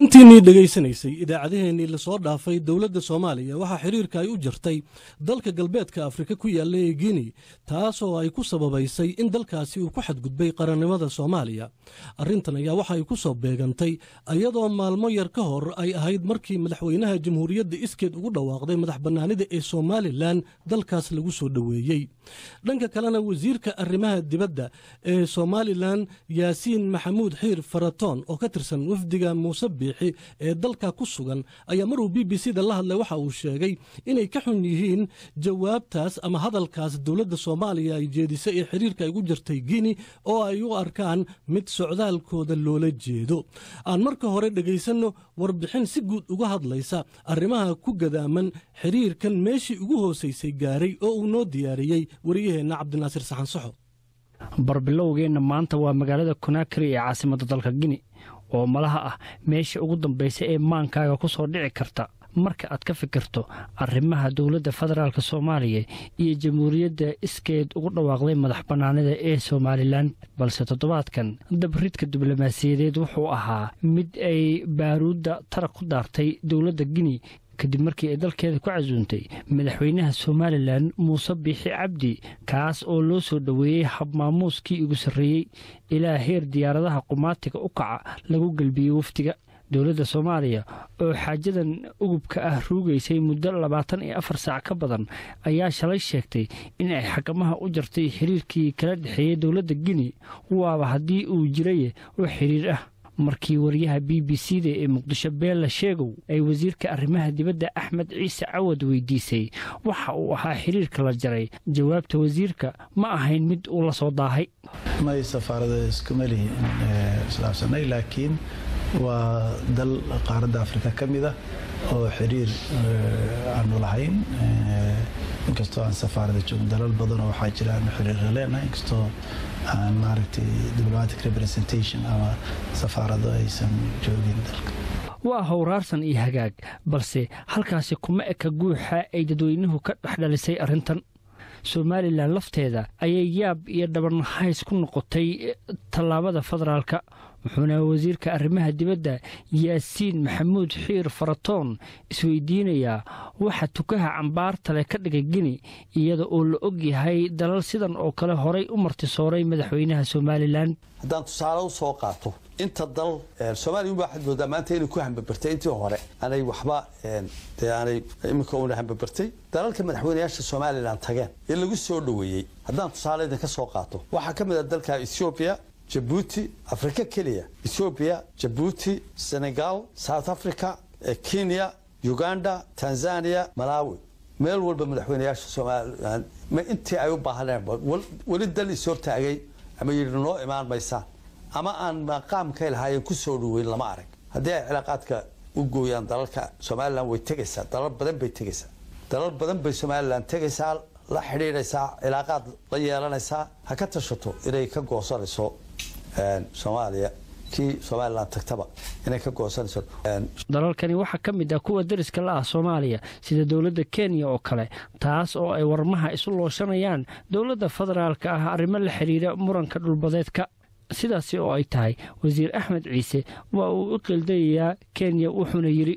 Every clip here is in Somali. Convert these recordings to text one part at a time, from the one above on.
intiinii dhegaysanaysay idaacadaheennii la soo dhaafay dowladda soomaaliya. Waxaa xiriirka ay u jirtay dalka galbeedka afrika ku yaalla ee guinea taasoo ay ku sababaysay in dalkaasi uu ku xadgudbay qarannimada soomaaliya. Arrintan ayaa waxa ay ku soo beegantay iyadoo maalmo yar ka hor ay ahayd markii madaxweynaha jamhuuriyadda iskeed ugu dhawaaqday madax bannaanida ee somalilan dalkaas lagu soo dhoweeyey. Dhanka kalena wasiirka arrimaha dibadda ee somalilan yaasiin maxamuud xiir faratoon oo ka tirsan wafdiga muuse biixi ee dalka ku sugan ayaa maruu b b c da la hadlay waxa uu sheegay inay ka xun yihiin jawaabtaas ama hadalkaas dowladda soomaaliya ay jeedisay ee xiriirka ay ugu jirtay guinea oo ay u arkaan mid socdaalkooda loola jeedo. Aan marka hore dhegaysanno warbixin si guud uga hadlaysa arrimaha ku gadaaman xiriirkan meeshii ugu hoosaysay gaaray oo uu noo diyaariyey wariyaheenna cabdinaasir saxansaxo barbilowgeenna maanta waa magaalada konaakari ee caasimadda dalka gini oo malaha ah meesha ugu dambaysa ee maankaaga ku soo dhici karta. Marka aad ka fikirto arrimaha dowladda federaalk soomaaliya iyo jamhuuriyadda iskeed ugu dhawaaqday madax bannaanida ee somalilan balse toddobaadkan dabridka diblomaasiyadeed wuxuu ahaa mid ay baaruudda tarag ku daartay dowladda gini kadib markii ay dalkeeda ku casuuntay madaxweynaha somalilan muuse biixi cabdi kaas oo loo soo dhoweeyey habmaamuuskii ugu sarreeyey ilaa heer diyaaradaha qumaatiga u kaca lagu gelbiyey wafdiga. Dowladda soomaaliya oo xaajadan ugubka ah ruugaysay muddo labaatan iyo afar saac ka badan ayaa shalay sheegtay in ay xakamaha u jartay xiriirkii kala dhexeeyey dowladda gini waaba haddii uu jiraye oo xiriir ah markii wariyaha b b c da ee muqdisho beella sheegow ay wasiirka arrimaha dibadda axmed ciise cawad weydiisay. Waxa uu ahaa xiriirka la jaray. Jawaabta wasiirka ma ahayn mid uu la soo daahay. May safaarada iskuma lihin islaafsanay laakiin waa dal qaaradda afrika ka mid ah oo xiriir aanu lahayn. Inkastoo aan safaarada joogin dalal badanoo waxaa jira aanu xiriirra leenahay inkastoo aan maaragtay diplomatic representation ama safaarado aysan joogin dalka waa howraarsan iyo hagaag balse halkaasi kuma eka guuxa ay dadweynuhu ka dhexdhalisay arrintan. Somalilan lafteeda ayay yaab iyo dhabanhays ku noqotay tallaabada federaalka wuxuuna wasiirka arrimaha dibadda yaasiin maxamuud xiir faratoon isweydiinayaa waxa tukaha cambaartale ka dhigay gini iyada oo la og yahay dalal sidan oo kale horay u martisooray madaxweynaha somalilan. Haddaan tusaale u soo qaato inta dal soomaliya waxaad moodaa maanta inay ku hambabartay intii hore aanay waxba dee aanay iminka una hambabartay dalalka madaxweynayaasha somalilan tageen ee lagu soo dhoweeyey. Haddaan tusaale idinka soo qaato waxaa ka mid a dalka ethoobiya jabuuti afrika keliya ethoobiya jabuuti senegal south africa kenya uganda tanzania malawi. Meel walba madaxweynayaasha somalilan intii ay u baahaneen weli dal is hortaagay ama yidhi noo imaan maysaan ama aan maqaamkay lahaayeen ku soo dhoweyn lama arag haddii ay cilaaqaadka u gooyaan dalalka somalilan way tegaysaa dalal badan bay tegaysaa dalal badan bay somalilan tegaysaa la xidhiidhaysaa cilaaqaad la yeelanaysaa ha ka tashato inay ka goosanayso soomaaliya. Kii somalilan tagtaba inay ka goosanayso dalalkani waxaa ka mid ah kuwa dariska la ah soomaaliya sida dowladda kenya oo kale taas oo ay warmaha isu looshanayaan dowladda federaalka ah arrimo la xidhiira muranka dhulbadeedka. Sidaasi oo ay tahay wasiir axmed ciise waa uu u qildayayaa kenya wuxuuna yidhi.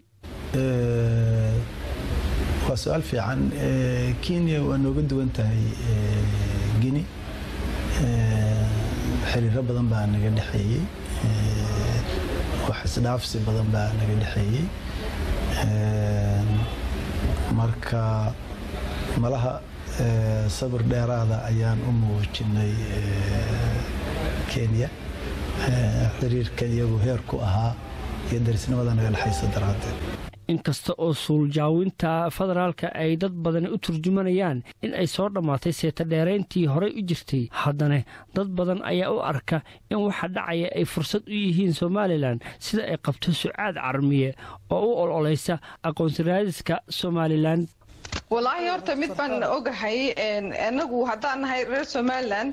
Waa su'aal fiican. Kenya waa nooga duwan tahay gini xiriiro badan baa naga dhexeeyey. Wax isdhaafsi badan baa naga dhexeeyey. Marka malaha sabir dheeraada ayaan u muujinay kenya. Xiriirkan iyagu heer ku ahaa iyo darisnimada naga dhexaysa daraaddeed inkasta oo suuljaawinta federaalka ay dad badani u turjumanayaan in ay soo dhammaatay seetadheerayntii horey u jirtay. Haddana dad badan ayaa u arka in waxa dhacaya ay fursad u yihiin somalilan sida ay qabto sucaad carmiye oo u ololaysa aqoonsiraadiska somalilan walaahi horta mid baan ogahay anagu haddaan nahay reer somalilan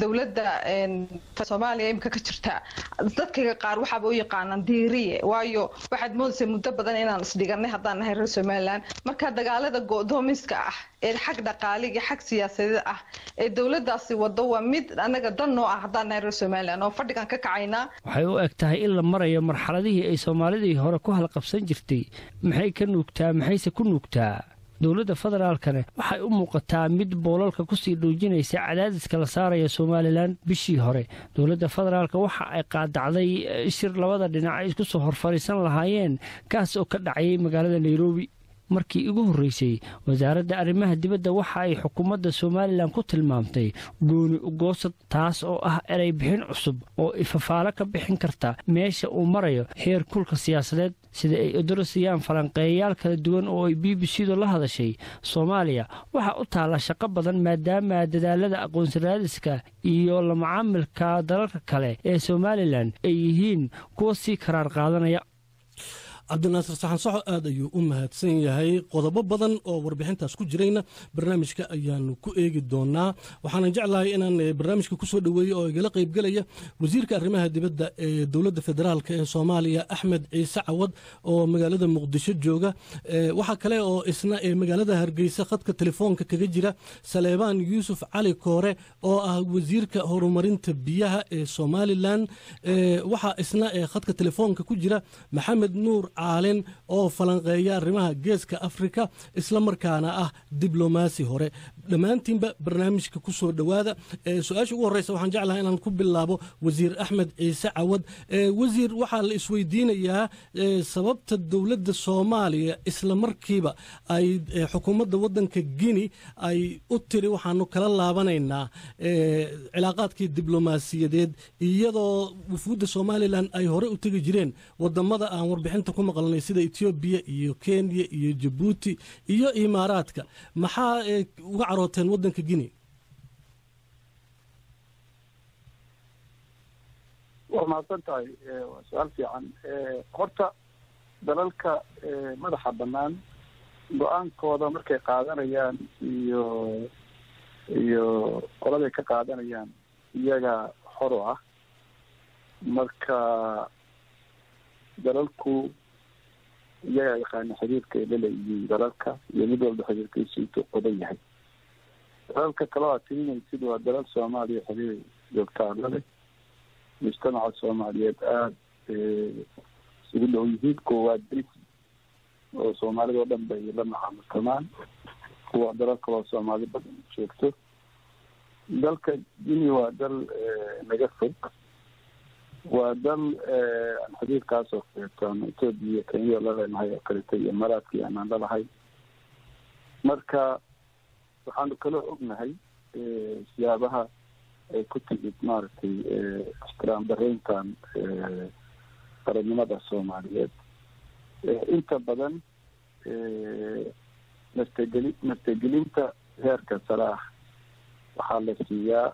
dowladda soomaaliya imika ka jirta. Dadkayga qaar waxaaba u yaqaanaan diiriye waayo waxaad moodaysa muddo badan inaan isdhiganay haddaan nahay reer somalilan marka dagaalada go'doomiska ah ee xag dhaqaaliga xag siyaasadeed ah ee dowladdaasi wado waa mid anaga dan noo ah haddaan nahay reer somalilan oo fadhigan ka kacaynaa. Waxay u eg tahay in la marayo marxaladihii ay soomaalidii hore ku halqabsan jirtay. Maxay ka nuugtaa? Maxayse ku nuugtaa dowladda federaalkane waxay u muuqataa mid boolalka ku sii dhuujinaysa cadaadiska la saaraya somalilan bishii hore. Dowladda federaalk waxa ay qaadacday shir labada dhinac ay isku soo horfariisan lahaayeen kaas oo ka dhacayay magaalada nairobi markii ugu horreysay wasaaradda arrimaha dibadda waxa ay xukuumadda somalilan ku tilmaamtay gooni ugoosad taas oo ah erey bixin cusub oo ifafaalo ka bixin karta meesha uu marayo heer kulka siyaasadeed. Sida ay odorosayaan falanqeeyayaal kala duwan oo ay b b c du la hadashay soomaaliya waxaa u taalla shaqo badan maadaama dadaalada aqoonsaraadiska iyo la macaamilka dalalka kale ee somalilan ay yihiin kuwa sii karaar qaadanaya cabdinaasir saxan saxo aad ayuu u mahadsan yahay. Qodobo badan oo warbixintaas ku jirayna barnaamijka ayaanu ku eegi doonaa. Waxaanan jeclahay inaan barnaamijka ku soo dhoweeyey oo igala qaybgelaya wasiirka arrimaha dibadda ee dowladda federaalk ee soomaaliya axmed ciise cawad oo magaalada muqdisho jooga. Waxaa kale oo isna magaalada hargeysa khadka telefoonka kaga jira saleebaan yuusuf cali koore oo ah wasiirka horumarinta biyaha ee somalilan. Waxaa isna khadka telefoonka ku jira maxamed nuur caalin oo falanqeeya arrimaha geeska afrika isla markaana ah diblomaasi hore dhammaantiinba barnaamijka ku soo dhowaada su'aasha ugu horreysa waxaan jeclahay inaan ku bilaabo wasiir axmed ciise cawad. Wasiir waxaa la isweydiinayaa sababta dowladda soomaaliya isla markiiba ay xukuumadda waddanka guinea ay u tiri waxaanu kala laabanaynaa cilaaqaadkii diblomaasiyadeed iyadoo wufuudda somalilan ay hore u tegi jireen waddamada aan warbixinta ku maqalnay sida etoobiya iyo kenya iyo jabuuti iyo imaaraadka. Maxaa uga carooteen waddanka guinea. Waa mahadsan tahay waa su'aal fiican. Horta dalalka madaxa bannaan go'aankooda markay qaadanayaan iyo iyo qoladay ka qaadanayaan iyaga xor ah. Marka dalalku iyagaa yaqaana xiriirka ay laleeyihiin dalalka iyo mid walba xiriirkiisu intuu qodan yahay dalalka kale oo aad tirinaysid waa dalal soomaaliya xiriir joogtaa lale mujtamaca soomaaliyeed aada isugu dhow yihiin kuwa waa daris oo soomaalida oo dhan bay la macaamiltamaan kuwa dalal kaloo soomaali badan joogto. Dalka guinea waa dal naga fog. Waa dal aan xiriirkaas oo kaleeto ama etoobiya iyo kenya la leenahay oo kaleeto iyo maraadkii aanaan lalahay marka waxaanu kaloo ognahay siyaabaha ay ku timid maaragtay ixtiraam dareyntan qarannimada soomaaliyeed inta badan nastageli nastagelinta heerka sare ah waxaa la siiyaa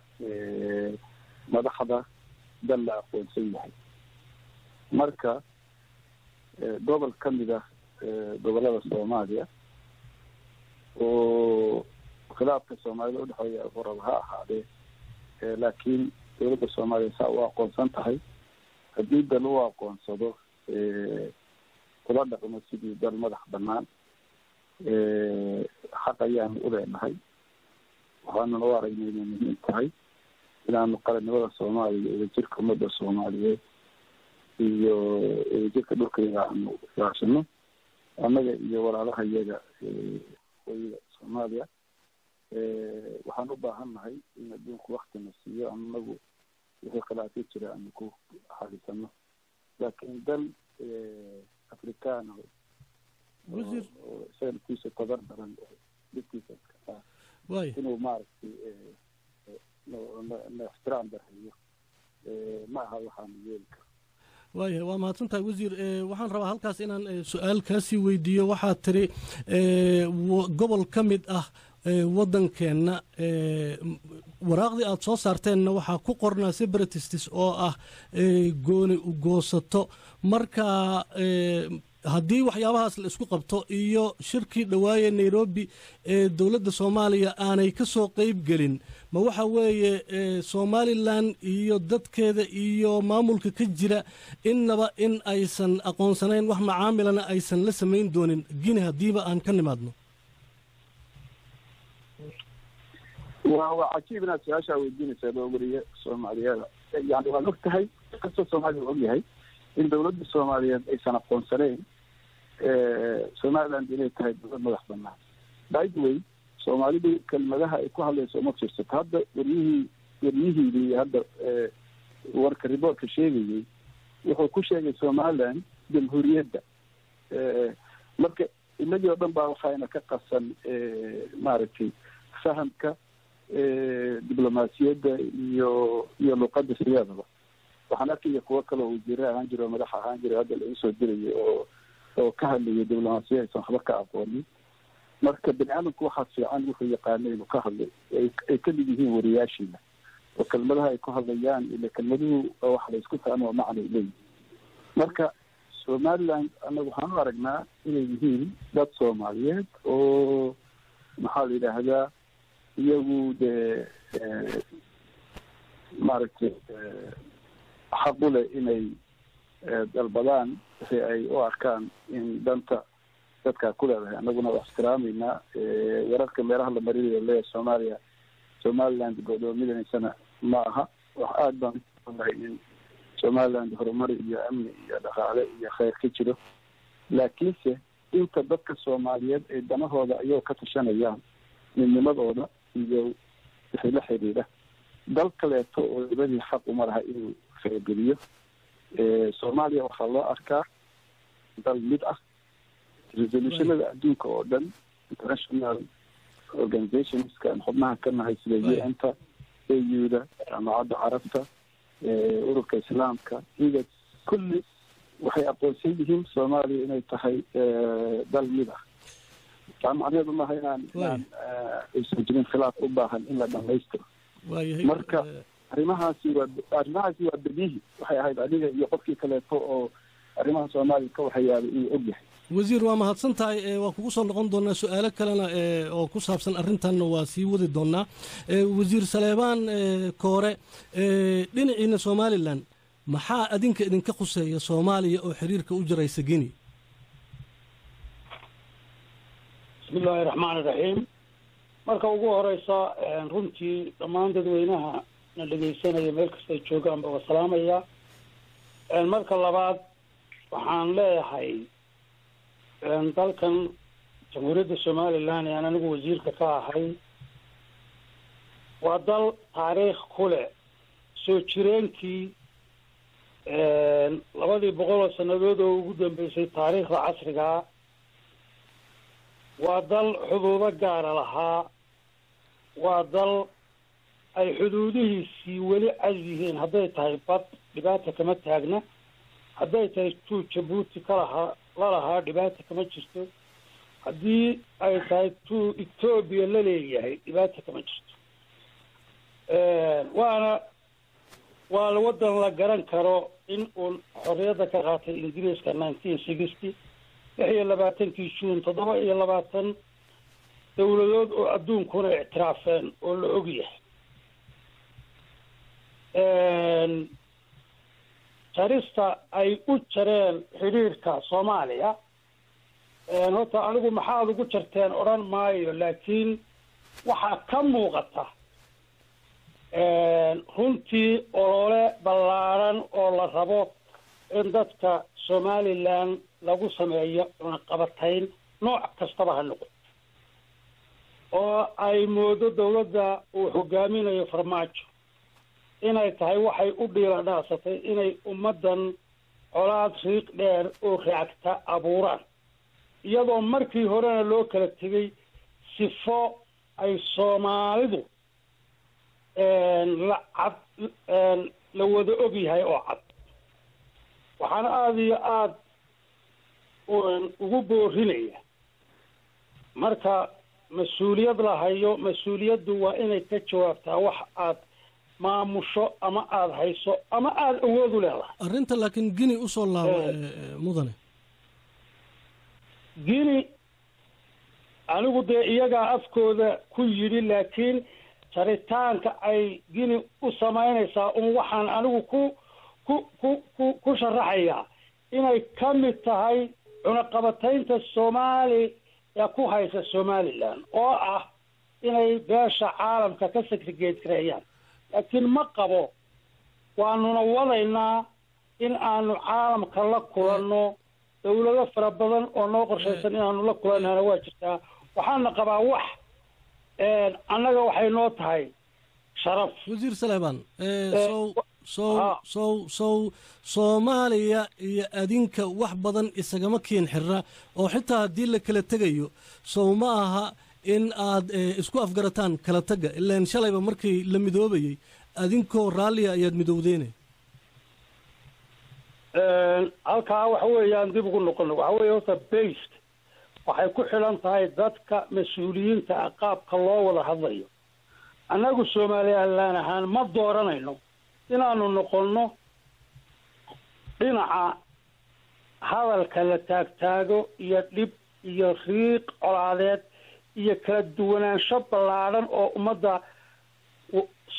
madaxda dal la aqoonsan yahay marka gobol ka mid ah gobollada soomaaliya oo khilaafka soomaalida udhexeeya qorab ha ahaadee laakiin dowladda soomaaliya saa u aqoonsan tahay haddii dal u aqoonsado kula dhaqmo sidii dal madax banaan xaq ayaanu u leenahay. Waxaanan u aragnay inay muhiim tahay inaanu qarannimada soomaaliya wadajirka ummadda soomaaliyeed iyo wadajirka dhulkayga aanu ilaashano annaga iyo walaalaha iyaga waqooyiga soomaaliya waxaan u baahan nahay in adduunku waktina siiyo anagu wixii khilaafyo jira aanu ku xalisano laakiin dal afrikaan isaga naftiisa tabar daran dhibkiisa inuu maaragtay na ixtiraam dareeyo ma aha waxaanu yeeli karo waaya waa mahadsan tahay wasiir. Waxaan rabaa halkaas inaan su'aal kaasii weydiiyo. Waxaad tiri gobol ka mid ah waddankeenna waraaqdii aada soo saarteenna waxaa ku qornaa separatistis oo ah gooni u goosato. Marka haddii waxyaabahaas la isku qabto iyo shirkii dhawaaye nairobi ee dowladda soomaaliya aanay ka soo qeyb gelin ma waxa weeye somalilan iyo dadkeeda iyo maamulka ka jira innaba in aysan aqoonsanayn wax macaamilana aysan la samayn doonin. Gini haddiiba aan ka nimaadno waa waa cajiib inaad su'aashaa weydiinaysaa loo wariye soomaaliyeeda yani waad og tahay kastoo soomaaliya u og yahay in dawladda soomaaliyeed aysan aqoonsanayn somaliland inay tahay dowlad madax banaan the way soomaalidu kelmadaha ay ku hadlayso uma fiirsato. Hadda waryihii waryihiidii hadda warka riboortka sheegayey wuxuu ku sheegay somaliland jamhuuriyadda. Marka inagii oo dhan baa waxayna ka qasan maaragtay fahamka diblomaasiyadda iyo iyo luqadda siyaadaba waxaan arkaya kuwo kale oo wasiire ahaan jira oo madax ahaan jira hadda lagu soo dirayay oo oo ka hadlayay diblomaasiya aysan waxba ka aqoonin. Marka bani aadamku waxaa fiican wuxuu yaqaana inuu ka hadlay ay ka mid yihiin wariyaashiina. Oo kelmadaha ay ku hadlayaan ila kelmaduhu wax la isku fahmo macnay leeyihiin marka somaliland annaga waxaan u aragnaa inay yihiin dad soomaaliyeed oo maxaa la yidhaahdaa iyagu dee maaragtay xaq u leh inay dalbadaan si ay u arkaan in danta dadkaa ku leedahay. Annaguna waa ixtiraameynaa wararka meelaha la marinayo leeya soomaaliya somaliland godoomidanaysana ma aha. Wax aada baan u nahay in somaliland horumar iyo amni iyo dhaqaale iyo kheyr ka jiro. Laakiinse inta dadka soomaaliyeed ay danahooda ayagoo ka tashanayaan midnimadooda iyo wixii la xiriira dal kaleeto oo dibadii xaq uma laha inuu farageliyo soomaaliya waxaa loo arkaa dal mid ah resolutionada adduunka oo dhan international organizationska xubnaha ka nahay sida u n ta au-da jaamacadda carabta ururka islaamka. Iga kulli waxay aqoonsan yihiin soomaaliya inay tahay dal mid ah macneedu maaha inaan inaan aysan jirin khilaaf u baahan in la dhamaystiro marka arrimahaasi waa arrimahaasi waa bedihi waxay ahayd adiga iyo qofkii kaleeto oo arrimaha soomaaliya ka waxyaabay inuu og yahay wasiir waa mahadsan tahay waa kugu soo noqon doonaa su'aalo kalena oo ku saabsan arrintanna waa sii wadi doonaa wasiir saleebaan koore dhinaciina somalilan maxaa adinka idinka khuseeya soomaaliya oo xiriirka u jiraysa geni bismi illaahi raxmaan iraxiim marka ugu horeysa runtii dhammaan dadweynaha na dhegeysanaya meel kastay joogaanba waa salaamaya marka labaad waxaan leeyahay dalkan jamhuuriyadda somalilan ee aan anigu wasiirka ka ahay waa dal taariikh ku leh. Soo jireenkii labadii boqol oo sannadood oo ugu dambeysay taariikhda casrigaa waa dal xuduudo gaara lahaa. Waa dal ay xuduudihiisii weli cas yihiin. Hadday tahay bad dhibaata kama taagna. Hadday tahay tuu jabuuti kalahaa lalahaa dhibaata kama jirto. Haddii ay tahay tuu etoobiya la leeyahay dhibaata kama jirto. Waana waa waddan la garan karo in uu xorriyadda ka qaatay ingiriiska nineteen sixty lix iyo labaatankii juun toddoba iyo labaatan dowladood oo adduunkuna ictiraafeen oo la og yahay. Jarista ay u jareen xidhiirka soomaaliya horta anigu maxaad ugu jarteen odhan maayo laakiin waxaa ka muuqata runtii olole ballaaran oo la rabo in dadka somalilan lagu sameeyo cunaqabatayn nooc kastaba ha noqo oo ay moodo dawladda uu hogaaminayo farmaajo. Inay tahay waxay u dhiila dhaasatay inay ummaddan colaad riiq dheer oo raagta abuuraan. Iyadoo markii horena loo kala tegay sifo ay soomaalidu la la wada og yahay oo cad. Waxaana aada iyo aada ugu boorinaya. Marka mas'uuliyad la hayo mas'uuliyaddu waa inay ka jawaabtaa wax aad maamusho ama aada hayso ama aada awood u leedahay. Arrinta laakiin gini u soo laabo mudane. Guinea anigu dee iyagaa afkooda ku yidhi laakiin jaritaanka ay guinea u samaynaysaa un waxaan anigu ku ku ku ku ku sharaxayaa. Inay ka mid tahay cunaqabataynta soomaali ee ku haysa somalilan oo ah inay beesha caalamka ka segregeed gareeyaan laakiin ma qabo waanuna wadaynaa in aanu caalamka la kulanno dawlado fara badan oo noo qorshaysan inaanu la kulannana waa jirtaa. Waxaana qabaa wax annaga waxay noo tahay sharaf. Wasiir saleebaan sow sow sow sow soomaaliya iyo adinka wax badan isagama kiin xirra oo xitaa haddii la kala tegayo sow ma aha in aad isku afgarataan kala tagga ilaan shalayba markii la midoobayey adinkoo raalliya ayaad midowdeene. Halkaa waxa weeyaan dib ugu noqono waxa weeye horta based. Waxay ku xidhan tahay dadka mas'uuliyiinta ah qaabka loo wada hadlayo. Annagu somalilan ahaan ma dooranayno inaanu noqonno dhinaca hadalka la taagtaago iyo dhib iyo riiq colaadeed iyo kala duwanaansho ballaadhan oo ummadda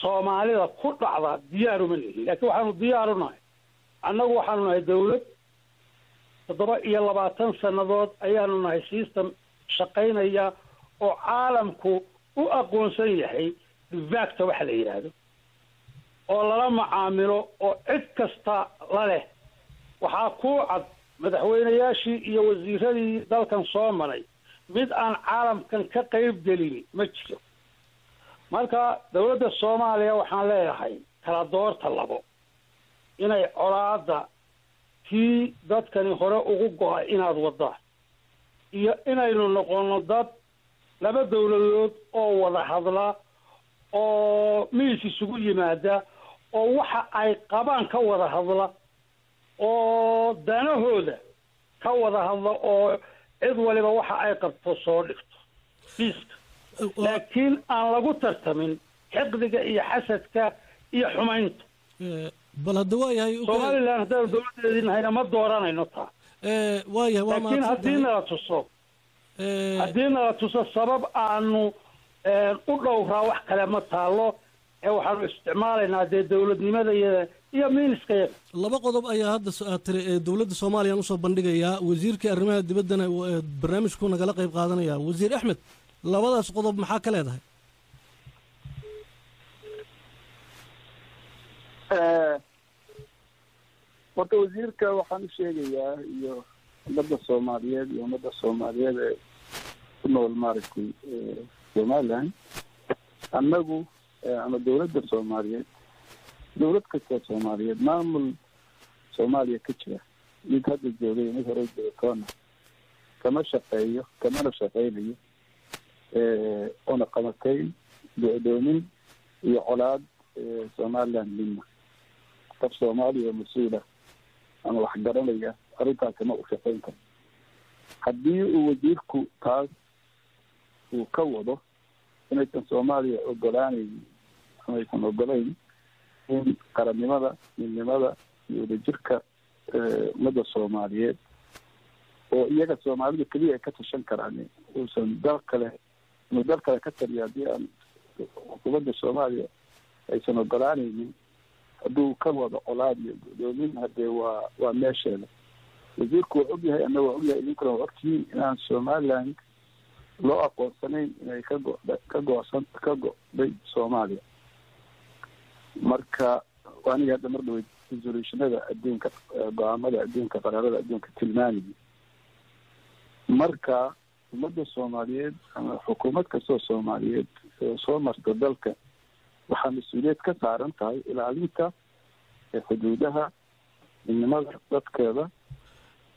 soomaalida ku dhacda diyaaruma lihin. Laakiin waxaanu diyaaru nahay. Annagu waxaanu nahay dawlad. Toddoba iyo labaatan sannadood ayaanu nahay system shaqaynaya oo caalamku u aqoonsan yahay. Divacta waxa la yidhaahdo oo lala macaamilo oo cid kasta la leh. Waxaa kuu cad madaxweynayaashii iyo wasiiradii dalkan soo maray. Mid aan caalamkan ka qayb gelin ma jiro. Marka dawladda soomaaliya waxaan leeyahay kala doorta labo. Inay colaada kii dadkani hore ugu go-a inaad wadaan iyo inaynu noqono dad laba dawladood oo wada hadla oo miis isugu yimaada oo waxa ay qabaan ka wada hadla oo danahooda ka wada hadla oo cid waliba waxa ay qabto soo dhigto miiska laakiin aan lagu tartamin xiqdiga iyo xasadka iyo xumaynta. Bal hadda waa yahay somalilan haddaanu dawladeedii nahayna ma dooranayno taa waa yahay waa laakiin haddii nala tuso haddii nala tuso sabab aanu u dhowraa wax kale ma taalo ee waxaanu isticmaalaynaa dee dawladnimada iyo iyo miiniska yaga laba qodob ayaa hadda aad tiri ee dowladda soomaaliyaan u soo bandhigayaa. Wasiirka arrimaha dibaddana barnaamijku nagala qayb qaadanaya wasiir axmed labadaas qodob maxaa ka leedahay? Horta wasiirka waxaan u sheegayaa iyo ummadda soomaaliyeed iyo ummadda soomaaliyeed ee ku nool maaragtay somaliland. Annagu ama dawladda soomaaliyeed dawlad kastoo soomaaliyeed maamul soomaaliya ka jira. Mid hadda joogay mid hore joogatoona kama shaqeeyo kamana shaqeynayo oona qabatayn go-doomin iyo colaad somaliland midna. Qof soomaaliya oo mas'uula ama wax garanaya arrintaasina u shaqeyn karo. Haddii uu wasiirku taas uu ka wado inaysan soomaaliya ogolaanayn aysan ogolayn in qarannimada midnimada iyo wadajirka ummadda soomaaliyeed oo iyaga soomaalida keliya ay ka tashan karaan uusan dal kale inuu dal kale ka taliya haddii aan xukuumadda soomaaliya aysan ogolaanaynin hadduu ka wado colaad iyo gudoomin hadee waa waa meesheeda wasiirku waa ogyahay ana waa ogyahay idinkuna waa ogtihiin inaan somaliland loo aqoonsanayn inay ka go- ka goosan ka go'day soomaaliya marka aniga hadda mar dhaweyd resolutionada adduunka go'aamada adduunka qaraarada adduunka tilmaamaya marka ummadda soomaaliyeed ama xukuumad kastoo soomaaliyeed oo soo marta dalka waxaa mas'uuliyad ka saaran tahay ilaalinta xuduudaha midnimada dadkeeda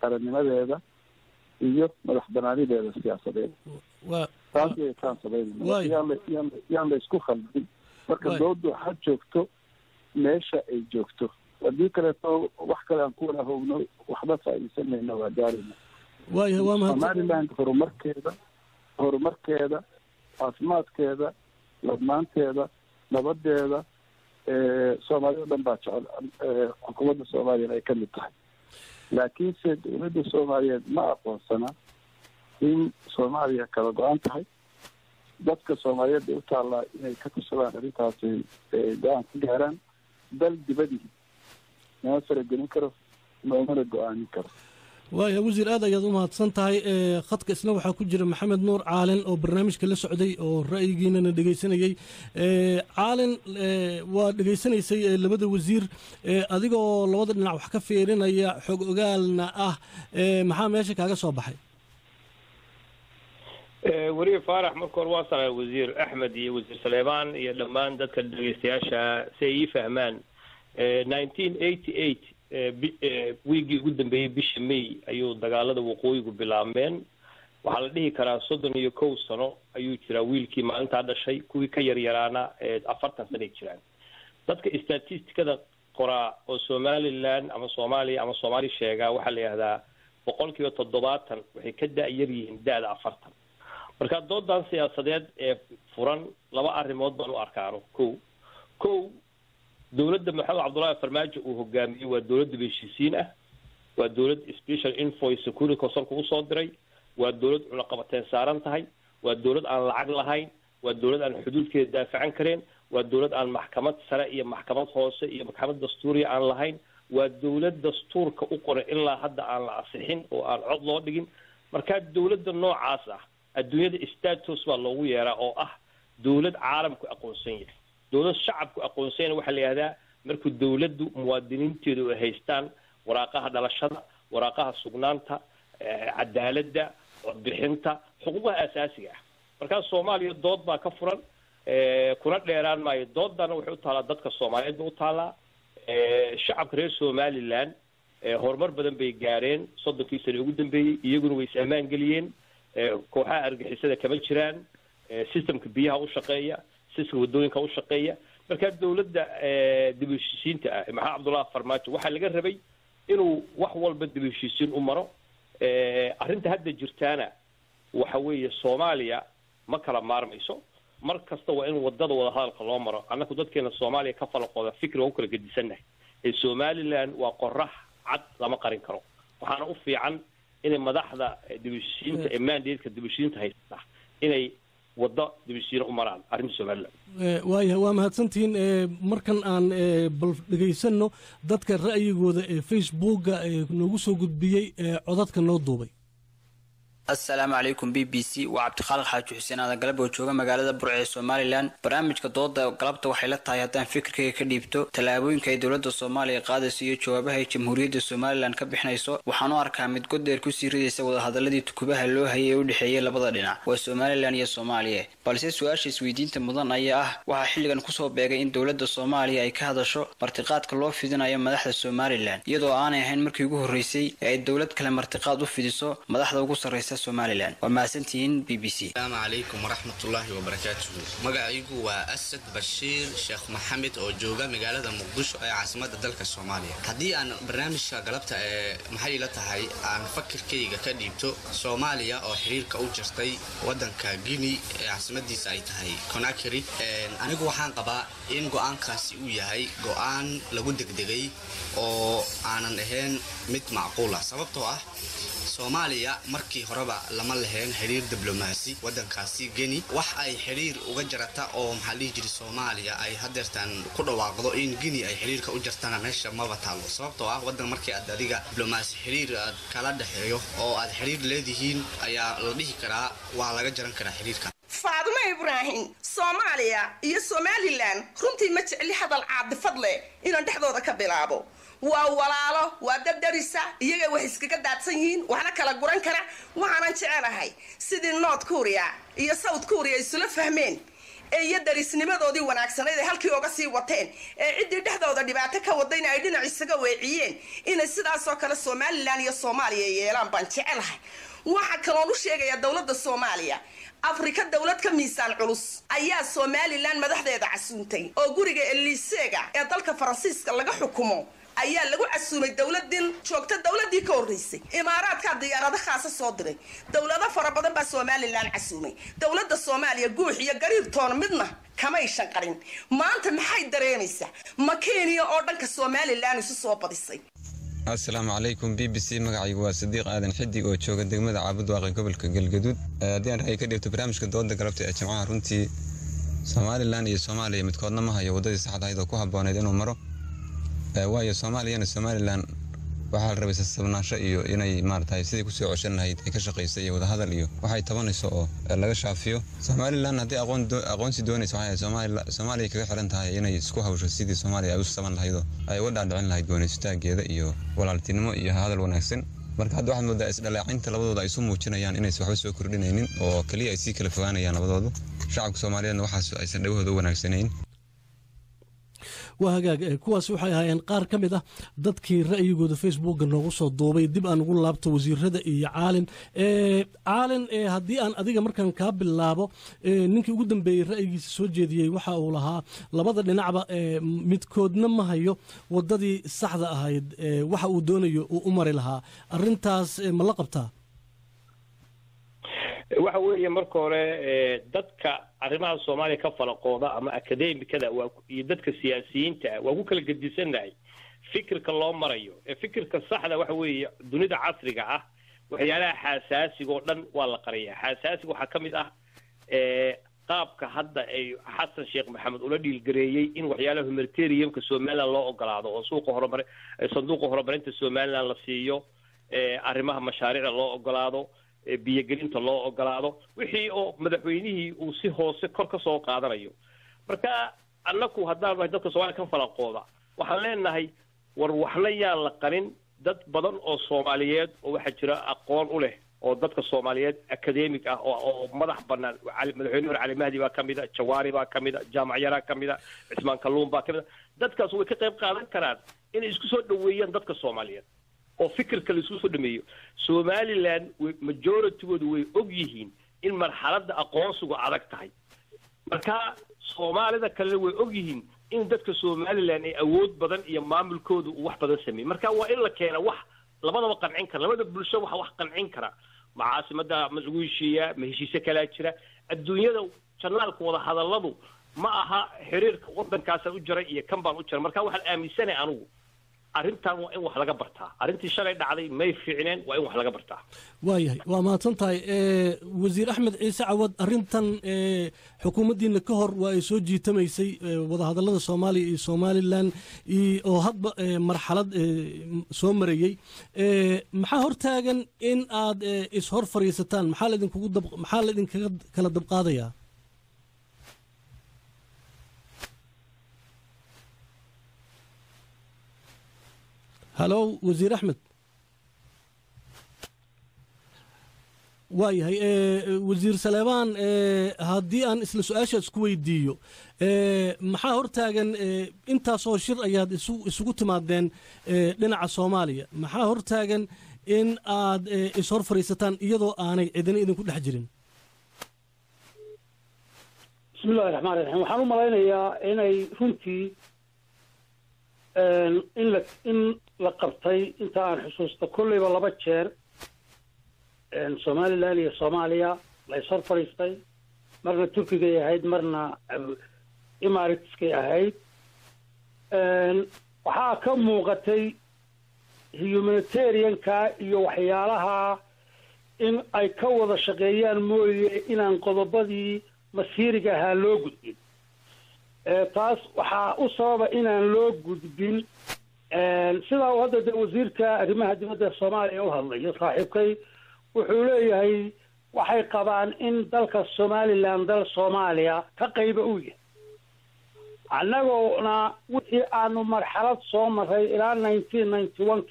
qarannimadeeda iyo madax banaanideeda siyaasadeed taas way kaan sameynayna yaan la isku khaldin marka doodu ha joogto meesha ay joogto. Haddii kaleeto wax kale aan ku wada howno waxba faa'iidaysanayna waa gaarayna waayahay waa mahad somaliland horumarkeeda horumarkeeda caafimaadkeeda ladnaanteeda nabadeeda soomaalida o dhan baa jecel xukuumadda soomaaliyana ay ka mid tahay. Laakiinse dowladda soomaaliyeed ma aqoonsana in soomaaliya kala go-an tahay dadka soomaaliyeed bay u taallaa inay ka tusadaan arrintaasi go'aan ka gaaraan dal dibadii. Nama faragelin karo noomana go'aanin karo. Waaya wasiir aad ayaad u mahadsan tahay khadka isna waxaa ku jira maxamed nuur caalin oo barnaamijka la socday oo ra'yigiinana dhegaysanayey caalin waa dhegaysanaysay labada wasiir adigoo labada dhinac wax ka fiirinaya xog ogaalna ah. Maxaa meesha kaaga soo baxay weriye faarax marka hore waa salaay wasiir axmed iyo wasiir saleebaan iyo dhammaan dadka dhegaystayaasha si ay ii fahmaan. Nineteen eighty eight wiigii ugu dambeeyey bisha may ayuu dagaalada waqooyigu bilaabmeen. Waxaa la dhihi karaa soddon iyo kow sano ayuu jiraa wiilkii maalintaa dhashay kuwii ka yaryaraana afartan sanay jiraan. Dadka statisticada qoraa oo somaliland ama soomaaliya ama soomaali sheegaa waxaa la yihahdaa boqol kiiba toddobaatan waxay ka da-yar yihiin da-da afartan marka doodan siyaasadeed ee furan laba arrimood baan u arkaano. Ko ko dowladda maxamed cabdullaahi farmaajo uu hogaamiyey waa dowladda heshiisiin ah waa dowlad special invoice security consulka u soo diray waa dowlad cunaqabateen saaran tahay waa dowlad aan lacag lahayn waa dowlad aan xuduudkeeda daafacan kareen waa dowlad aan maxkamad sare iyo maxkamad hoose iyo maxkamad dastuuriya aan lahayn waa dowlad dastuurka u qoray ilaa hadda aan la asixin oo aan cod loo dhigin. Markaa dowladda noocaas ah adduunyada status baa loogu yeeraa oo ah dowlad caalamku aqoonsan yahay. Dowlad shacabku aqoonsanyana waxaa la yihahdaa markuu dowladdu muwaadiniinteedu ay haystaan waraaqaha dhalashada waraaqaha sugnaanta cadaaladda codbixinta xuquuqaha asaasiga ah. Markaa soomaaliya dood baa ka furan kuna dheeraan maayo. Doodana waxay u taallaa dadka soomaaliyeed ba u taallaa shacabka reer somaliland horumar badan bay gaareen. Soddonkii sane ugu dambeeyey iyaguna way is ammaan geliyeen kooxaha argixisada kama jiraan systemka biyaha u shaqeeya systemka waddooyinka u shaqeeya. Markaa dowladda dib heshiisiinta ah maxaa cabdullahi farmaajo waxaa laga rabay inuu wax walba dib heshiisiin u maro. Arrinta hadda jirtaana waxa weeye soomaaliya ma kala maarmayso. Mar kasta waa in waddada wadahadalka loo maro. Annaku dadkeena soomaaliya ka falaqooda fikri waa u kala gedisannahay. Ee somaliland waa qorax cad lama qarin karo. Waxaana u fiican inay madaxda dibheshiisiinta ee mandatka dibheshiisiinta haysta inay waddo dibheshiisiina u maraan arrinta somaliland waayahay waa mahadsantihiin markan aan bal dhegaysanno dadka ra'yigooda ee facebooka noogu soo gudbiyey ee codadka noo duubay assalaamu calaykum b b c. Waa cabdikhaalid xaaji xuseen aadan galab oo jooga magaalada burca ee somalilan barnaamijka dooda galabta waxay la tahay haddaan fikirkayga ka dhiibto tallaabooyinka ay dowladda soomaaliya qaadayso iyo jawaabaha ay jamhuuriyadda somalilan ka bixinayso waxaan u arkaa mid godeer ku sii ridaysa wadahadaladii tukubaha loo hayay ee u dhexeeyay labada dhinac waa somalilan iyo soomaaliya. Balse su'aasha isweydiinta mudan ayaa ah waxaa xilligan ku soo beegay in dowladda soomaaliya ay ka hadasho martiqaadka loo fidinayo madaxda somalilan iyadoo aanay ahayn markii ugu horreysay ee ay dowlad kale martiqaad u fidiso madaxda ugu sarreysa somalilan waa mahadsantihiin b b c. Asalaamu calaykum waraxmatullaahi wabarakaatuhu magacaygu waa asad bashiir sheekh maxamed oo jooga magaalada muqdisho ee caasimada dalka soomaaliya. Haddii aan barnaamijka galabta ee maxay ila tahay aan fakirkayga ka dhiibto soomaaliya oo xiriirka u jirtay wadanka guinea ee caasimadiisa ay tahay conakry anigu waxaan qabaa in go'aankaasi uu yahay go'aan lagu degdegay oo aanan ahayn mid macquul ah. Sababtoo ah soomaaliya markii horeba lama lahayn xiriir diblomaasi wadankaasi geni. Wax ay xiriir uga jarata oo maxaa dhihi jiri soomaaliya ay hadeertaan ku dhawaaqdo in geni ay xiriirka u jartana meesha maba taalo sababtoo ah wadan markii aad adiga diblomaasi xiriir aad kala dhexeeyo oo aad xiriir leedihiin ayaa la dhihi karaa waa laga jaran karaa xiriirka. Faadumo ibraahim soomaaliya iyo somalilan runtii ma jecli hadal caadifad leh inaan dhexdooda ka bilaabo waa walaalo waa daddarisa iyaga wax iskaga daadsan yihiin waxna kala guran kara waxaanan jecelahay. Sidii north korea iyo south korea isula fahmeen ee iyo darisnimadoodii wanaagsanayd ay halkii oga sii wateen ee ciddii dhexdooda dhibaato ka wadayna ay dhinac isaga weeciyeen inay sidaasoo kale somalilan iyo soomaaliya yeelaan baan jecelahay. Waxaa kaloon u sheegayaa dowladda soomaaliya afrika dowlad ka miisaan culus ayaa somalilan madaxdeeda casuuntay oo guriga eliseega ee dalka faransiiska laga xukumo ayaa lagu casuumay dowladin joogta dowladii ka horreysay. Imaaraadkaa diyaarado khaasa soo diray. Dowlado fara badan baa somalilan casuumay. Dowladda soomaaliya guux iyo gariirtoona midna kamay shanqarin. Maanta maxay dareemaysaa ma kenya oo dhanka somalilan isu soo badisay. Asalaamu calaykum b b c. Magacaygu waa sadiiq aadan xidig oo jooga degmada caabudwaaqe gobolka galgaduud. Haddii aan ra'yi ka dhigto barnaamijka dooda galabta ee jimcaha runtii somalilan iyo soomaaliya midkoodna ma hayo waddadii saxda ahayd oo ku habbooneyd inuu maro waayo soomaaliyana somalilan waxaa la rabay sasabnaasho iyo inay maaragtay sidii ku soo coshan lahayd ay ka shaqaysay iyo wadahadal iyo waxay tabanayso oo laga shaafiyo. Somalilan haddii aqoonsi doonaysa waxay soomaaliya kaga xiran tahay inay isku hawsho sidii soomaaliya ay u saban lahaydoo ay uga dhaadhicin lahayd gooniystaageeda iyo walaaltinimo iyo hadal wanaagsan. Marka hadda waxaad moodaa isdhalaacinta labadooda ay isu muujinayaan inaysan waxba soo kordhinaynin oo keliya ay sii kala fogaanayaan labadoodu. Shacabka soomaaliyeedna waxaas aysan dhawahooda u wanaagsanayn waa hagaag kuwaasi waxay ahaayeen qaar ka mid ah dadkii ra'yigooda facebookga noogu soo duubay. Dib aan ugu laabto wasiirada iyo caalin caalin haddii aan adiga markaan kaa bilaabo ninkii ugu dambeeyey ra'yigiisa soo jeediyey waxa uu lahaa labada dhinacba midkoodna ma hayo waddadii saxda ahayd waxa uu doonayo uu u mari lahaa. Arintaas ma la qabtaa waxa weeye marka hore dadka arrimaha soomaaliya ka falaqooda ama akademikada iyo dadka siyaasiyiinta ah waa ku kala gedisannahay fikirka loo marayo. Ee fikirka saxda waxa weeye dunida casriga ah waxyaalaha xasaasiga oo dhan waa la qariyaa xasaasiga waxaa ka mid ah qaabka hadda ay xasan sheekh maxamed ula dhiilgareeyey in waxyaalaha humanitariumka somaliland loo ogolaado oo suuqa horumar sanduuqa horumarinta somaliland la siiyo arrimaha mashaariicda loo ogolaado biyogelinta loo ogolaado wixii oo madaxweynihii uu si hoose kor ka soo qaadanayo. Marka annaku haddaan dadka soomaaliya ka falaqooda waxaan leenahay war waxna yaan la qarin dad badan oo soomaaliyeed oo waxaa jira aqoon u leh oo dadka soomaaliyeed academic ah oo madax banaan madaxweyne hore cali mahdi baa ka mid a jawaari baa ka mid a jaamac yaraa ka mid a cismaan kalluun baa ka mid a. Dadkaas way ka qayb qaadan karaan inay isku soo dhaweeyaan dadka soomaaliyeed oo fikirka la soo dhameeyo somaliland majoritygoodu way og yihiin in marxaladda aqoonsigu adag tahay. Marka soomaalida kalena way og yihiin in dadka somaliland ay awood badan iyo maamulkooda uu wax badan sameeyey marka waa in la keena wax labadaba qancin kara labada bulsho waxa wax qancin kara. Ma caasimada ma lagu heshiiyaa ma heshiise kalaa jira. Adduunyada janaalka wada hadalladu ma aha xiriirka waddankaasaan u jira iyo kan baan u jira marka waxaan aaminsanay anugu arrintan waa in wax laga bartaa. Arrintii shalay dhacday may fiicneen waa in wax laga bartaa. Waayahay waa mahadsan tahay wasiir axmed ciise cawad arrintan xukuumaddiina ka hor waa ay soo jiitamaysay wadahadallada soomaaliya iyo somalilan oo hadba marxalad soo marayey maxaa hortaagan in aad ishor fadhiisataan? Maxaa laidinkugu dab maxaa laidinkaga kala dabqaadayaa halow wasiir axmed waayahay wasiir saleebaan haddii aan isla su'aashaas ku weydiiyo maxaa hortaagan intaasoo shir ayaad isugu timaadeen dhinaca soomaaliya? Maxaa hortaagan in aad ishor fadhiisataan iyadoo aanay cidina idinku dhex jirin? Bismillahi raxmaan raxiim waxaan u malaynayaa inay runtii in in la qabtay inta aan xusuusto kolleyba laba jeer somalilan iyo soomaaliya la ishor fadhiistay. Marna turkigay ahayd marna imaritskay ahayd. Waxaa ka muuqatay humanitarianka iyo waxyaalaha in ay ka wada shaqeeyaan mooye inaan qodobadii masiiriga ahaa loo gudbin. Taas waxaa u sababa inaan loo gudbin sidaa uu hadda de wasiirka arrimaha dibadda soomaaliya u hadlayo saaxiibkay wuxuu leeyahay waxay qabaan in dalka somalilan dal soomaaliya ka qayba uu yahay. Annagoona wixii aanu marxalad soo maray ilaa nineteen ninety one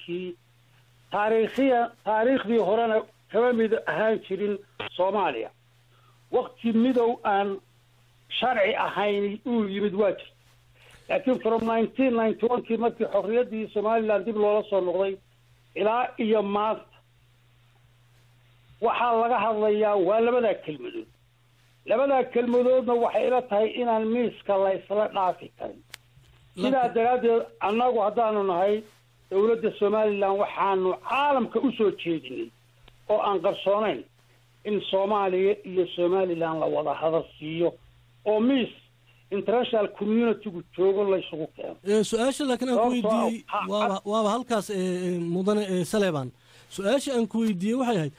taariikhiya taariikhdii horena kama mid ahaan jirin soomaaliya. Wakti midow aan sharci ahayn uu yimid waa jirta laakiin from nineteen ninety one kii markii xorriyaddii somaliland dib loola soo noqday ilaa iyo maanta waxaa laga hadlayaa waa labadaa kelmadood. Labadaa kelmadoodna waxay ila tahay inaan miiska la isla dhaafi karin. Sidaa daraaddeed annagu haddaanu nahay dowladda somalilan waxaanu caalamka u soo jeedinay oo aan qarsoonayn in soomaaliya iyo somalilan la wada hadal siiyo oo miis international communitygu joogo laysugu keeno. Ee, su'aasha laakiin aan ku weydiiyey waaba waaba halkaas mudane saleban. Su'aasha aan ku weydiiyey waxay ahayd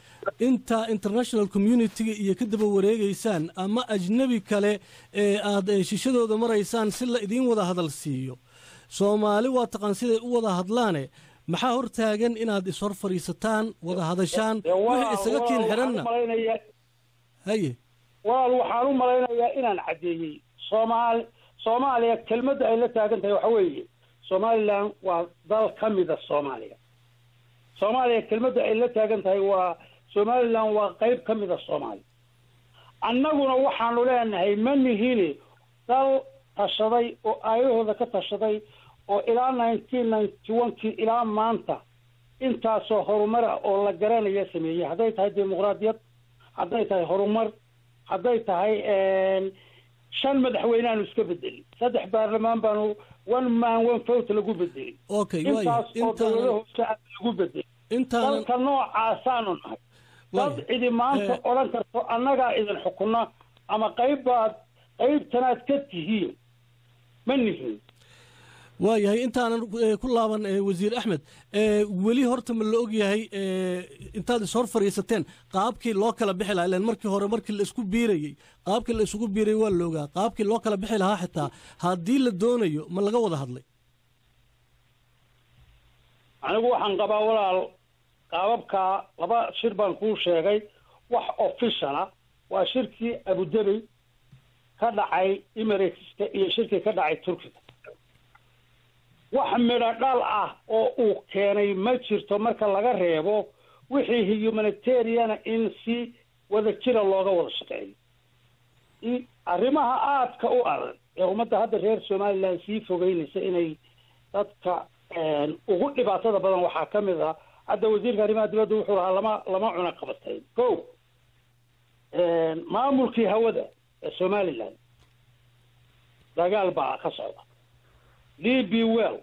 inta international communitiga iyo ka daba wareegeysaan ama ajnebi kale ee aad shishadooda maraysaan si la idiin wada hadal siiyo. Soomaali waa taqaan siday u wada hadlaane. Maxaa hor taagan inaad ishor fadhiisataan wada hadashaan? Wixii isaga kiin malaynayaa- haye. Walaal waxaan u malaynayaa inaan caddeeyey soomaali soomaaliya kelmadda ay la taagan tahay waxa weeye somalilan waa dal ka mida soomaaliya. Soomaaliya kelmadda ay la taagan tahay waa somalilan waa qayb ka mida soomaaliya. Annaguna waxaanu leenahay ma nihini dal tashaday oo aayahooda ka tashaday oo ilaa nineteen ninety one kii ilaa maanta intaasoo horumar ah oo la garanaya sameeyey. Hadday tahay dimuqraadiyad hadday tahay horumar hadday tahay shan madaxweyneaanu iska bedelin saddex baarlamaan baanu one man one vote lagu bedelin intaas oo dowladda hoose aan lagu bedelin dalka noocaasaanu nahay dad cidi maanta Eh. odhan karto annagaa idin xukuna ama qayb baad qaybtanaad ka tihiin ma nihin waayahay intaanan eh, ku laaban eh, wasiir axmed. Eh, weli horta ma la ogyahay intaad ishor fadhiisateen qaabkii loo kala bixi lahaa ilan markii hore markii la isku biirayey qaabkii la isugu biirayey waa la ogaa qaabkii loo kala bixi lahaa xitaa haddii la doonayo ma laga wada hadlay. Anigu waxaan qabaa walaal qaababkaa laba shir baan kuu sheegay wax officiala waa shirkii abudabi ka dhacay emirateska iyo shirkii ka dhacay turkiga wax midho dhal ah oo uu keenay ma jirto marka laga reebo wixii humanitariana in si wada jira looga wada shaqeeyo arrimaha aadka u adag ee ummadda hadda reer somaliland sii fogeynaysa inay dadka ugu dhibaatada badan waxaa ka mid ah hadda wasiirka arrimaha dibadda wuxuu lahaa lama lama cuna qabatay. Ko maamulkii hawada ee somaliland dagaal baa ka socda d b well.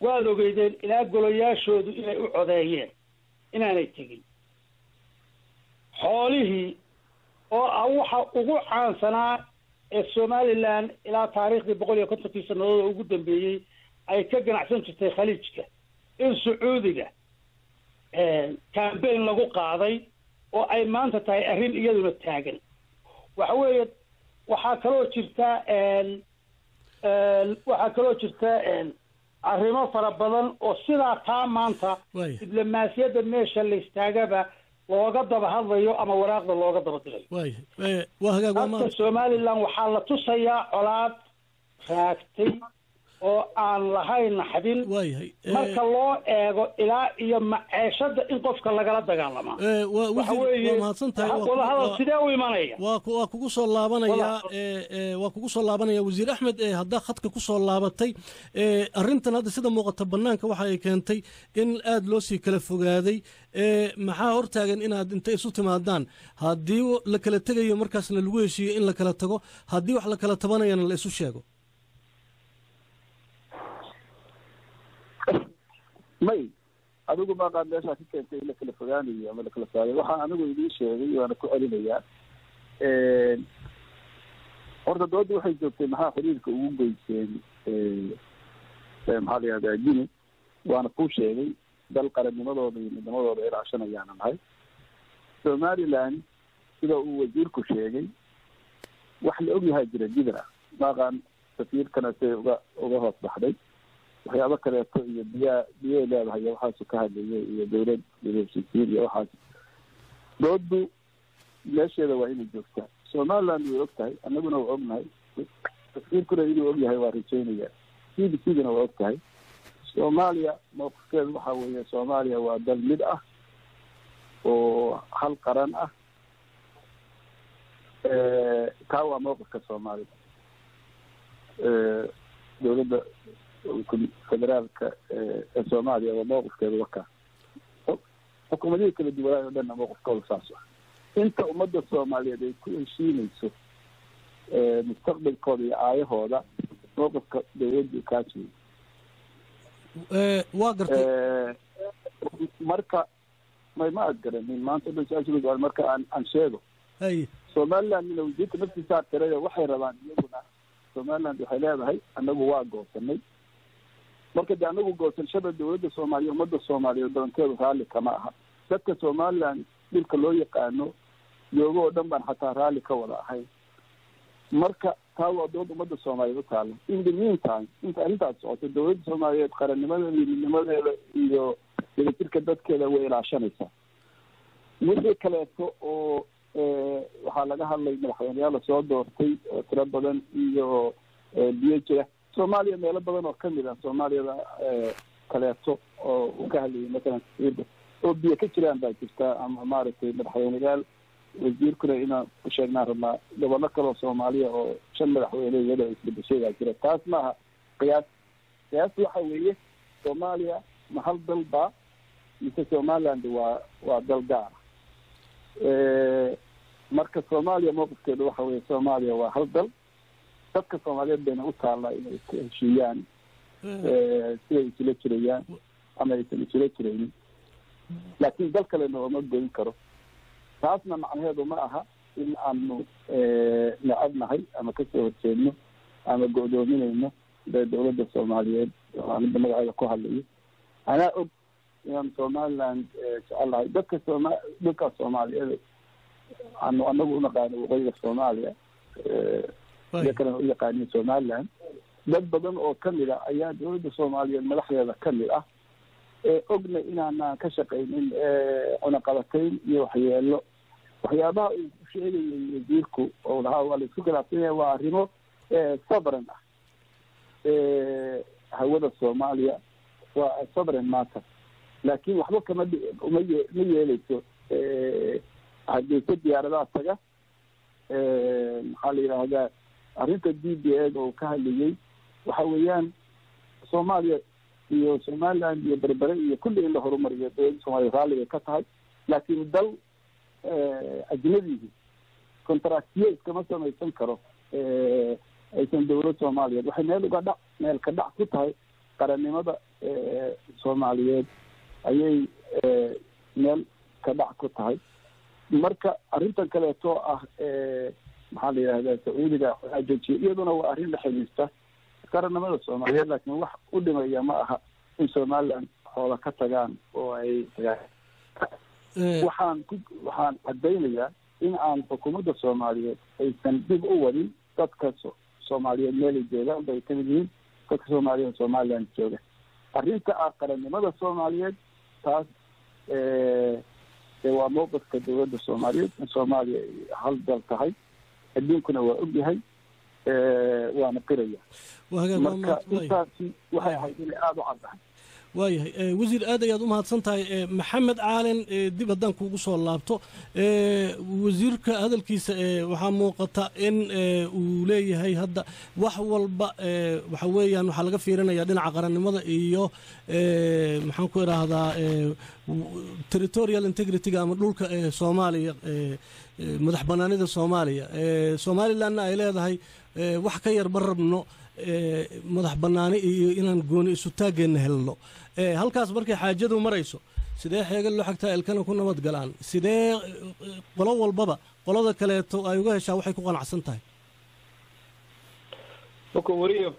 Waad ogeydeen ilaa golayaashoodu inay u codeeyeen inaanay tegin. Xoolihii oo ah waxa ugu caansanaa ee somaliland ilaa taariikhdii boqol iyo kontonkii sannadood oo ugu dambeeyey ay ka ganacsan jirtay khaliijka in sacuudiga cambaign lagu qaaday oo ay maanta tahay arrin iyaduna taagan. Waxa weeye waxaa kaloo jirta waxaa kaloo jirta arrimo fara badan oo sidaa taa maanta diblomaasiyadda meesha la istaagaba looga daba hadlayo ama waraaqda looga daba dirayo maanta. Somaliland waxaa la tusayaa colaad raagtay oo aan lahayn naxdin marka loo eego ilaa iyo maceeshada in qofka lagala dagaalamaa eh, waa waxa wasiir weeye waa mahadsan tahay waa ku- wadahadal waa- sidee u imanaya? waa ku- waa kugu soo ee, waa kugu soo laabanaya wasiir axmed ee haddaa khadka ku soo laabatay. Arrintan hadda sida muuqata bannaanka waxa ay keentay in aad loo sii kala fogaaday. Ee, maxaa hortaagan inaad inta isu timaadaan? Haddii la kala tegayo markaasna lagu heshiiyo in la kala tago haddii wax la kala tabanayana la isu sheego may adigu maaqaad meeshaa ka keentay in la kala fogaanayo ama la kala saarayo waxaan anigu idiin sheegay waana ku celinayaa. Horta dooda waxay joogtay maxaa xiriirka ugu geyseen maxaa la yihahdaa gini waana kuu sheegay dal qarannimadooda iyo midnimadooda ilaashanayaana nahay somaliland sida uu wasiirku sheegay wax la ogyahaa jira jidra maaqaan safiirkana say uga uga hoos baxday waxyaabo kaleeto iyo biyaa biyay leedahay iyo waxaasu ka hadlayay iyo dawlad heshiisiin iyo waxaas. Doodu meesheeda waa inay joogtaa. Somaliland way og tahay annaguna waa ognahay. Safiirkuna inuu ogyahay waa rajeynaya c b c duna waa og tahay soomaaliya mawqifkeedu waxa weeye soomaaliya waa dal mid ah oo hal qaran ah. Taa waa mawqifka soomaalida dowladda federaalka ee soomaaliya waa mawqifkeedu wakaa xukuumadihii kala duwanaayo o dhanna mawqifkooda saas ah. Inta ummadda soomaaliyeed ay ku heshiinayso mustaqbalkooda iyo aayahooda mawqifka dawladdu kaas wey Eh, waa gartay marka may ma ad garanin maanta dhan su'aasha marka aan aan sheego. Somalilandna wasiirka naftiisaa tiray waxay rabaan iyaguna somaliland waxay leedahay anagu waa goosanay marka de anagu goosashada dawladda soomaaliya ummadda soomaaliyeed doonteedu raalli kama aha dadka somaliland dhulka loo yaqaano joogo oo dhan baan xataa raalli ka wada ahayn marka taa waa dood ummadda soomaaliyeed u taalla in the meantime inta arrintaas socoto dawladda soomaaliyeed qarannimadeeda iyo midnimadeeda iyo wadajirka dadkeeda way ilaashanaysaa wixii kaleeto oo waxaa laga hadlay madaxweyneyaal la soo doortay oo tiro badan iyo biyo jira soomaaliya meelo badan oo ka mid ah soomaaliyada kaleeto oo uu ka hadlayay masalan sida oo biyo ka jiraan baa jirta ama maaragtay madaxweyneyaal wasiirkuna inaan ku sheegnaan rabnaa gobollo kaleo soomaaliya oo shan madaxweyne iyada isbedeshay baa jira. Taas maaha qiyaas qiyaas waxa weeye soomaaliya ma hal dal baa mise somaliland waa waa dal gaara marka soomaaliya mowqifkeedu waxa weeye soomaaliya waa hal dal dadka soomaaliyeed bayna u taallaa inay iska heshiiyaan siday isula jirayaan ama aysan isula jiraynin laakiin dal kalena ooma goyn karo taasna macnaheedu ma aha in aanu necabnahay ama ka soo horjeedno ama go'doominayno de dawladda soomaaliyeed aanida magaceeda ku hadlayo anaa og inaan somaliland jecelahay dadka sooma dhulkaas soomaaliyeed anu anagu unaqaano waqooyiga soomaaliya iyo kalena u yaqaanin somaliland dad badan oo ka mid ah ayaa dawladda soomaaliyeed madaxdeeda ka mid ah ee ogna inaanaan ka shaqaynin cunaqabatayn iyo waxyeelo waxyaabaha uu sheegayay wasiirku oo lahaa waa la isku khilaafsan yahay waa arrimo sovereign ah hawada soomaaliya. Waa sovereign matter laakiin waxba kama uma ye ma yeeleyso hadeyse diyaaradaha taga maxaa la yidhaahdaa arrinta d b a oo ka hadlayay waxa weeyaan soomaaliya iyo somaliland iyo berbere iyo kulli in la horumariyo dawladda soomaliya raalligay ka tahay. Laakiin dal ajnabigi contractiyo iskama samaysan karo aysan dawlad soomaaliyeed. Waxay meel uga dhac meel ka dhac ku tahay qarannimada soomaaliyeed. Ayay meel ka dhac ku tahay. Marka arrintan kaleeto ah maxaa la yidhahdaa sacuudiga ajojiya iyaduna waa arrin la xiriirta qarannimada soomaaliyeed laakiin wax u dhimaya ma aha in somaliland xoola ka tagaan oo ay tagaan. Waxaan ku waxaan caddaynayaa in aan xukuumadda soomaaliyeed aysan dib u wadin dadka soomaaliyeed meelay joogaan bay ka mid yihiin dadka soomaaliyeed somaliland jooga. Arrinta ah qarannimada soomaaliyeed taas waa mowqifka dawladda soomaaliyeed in soomaaliya ay hal dal tahay adduunkuna waa ogyahay waana qiraya marka intaasi waxay ahayd inay aada u caddahay waayahay. Wasiir aad ayaad u mahadsan tahay maxamed caalin dib haddaan kuugu soo laabto. Wasiirka hadalkiisa waxaa muuqata in uu leeyahay hadda wax walba waxa weeyaan waxaa laga fiirinaya dhinaca qarannimada iyo maxaan ku idhaahdaa territorial integrityga ama dhulka soomaaliya madax banaanida soomaaliya. Somalilandna ay leedahay wax ka yar ma rabno madax banaani iyo inaan gooni isu taageenna helno halkaas markay xaajadu marayso sidee xeega loo xagtaa ilkana ku nabad galaan? Sidee qolo walbaba qolada kaleeto ay uga heshaa waxay ku qanacsan tahay? Marka weliya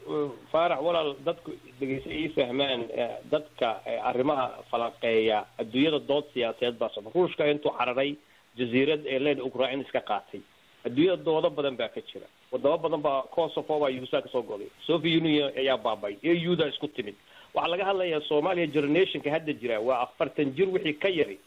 faarax walaal dadku dhegeysa ii fahmaan dadka arrimaha falanqeeya adduunyada dood siyaasadeed baa socda. Ruushka intuu cararay jasiirad ee leen ukrain iska qaatay. Adduunyada doodo badan baa ka jira. Wadamo badan baa kosovo baa yuhusa ka soo goday. Soviet union ayaa baabay. Eu da isku timid waxaa laga hadlayaa soomaaliya generationka hadda jira waa afartan jir wixii ka yari.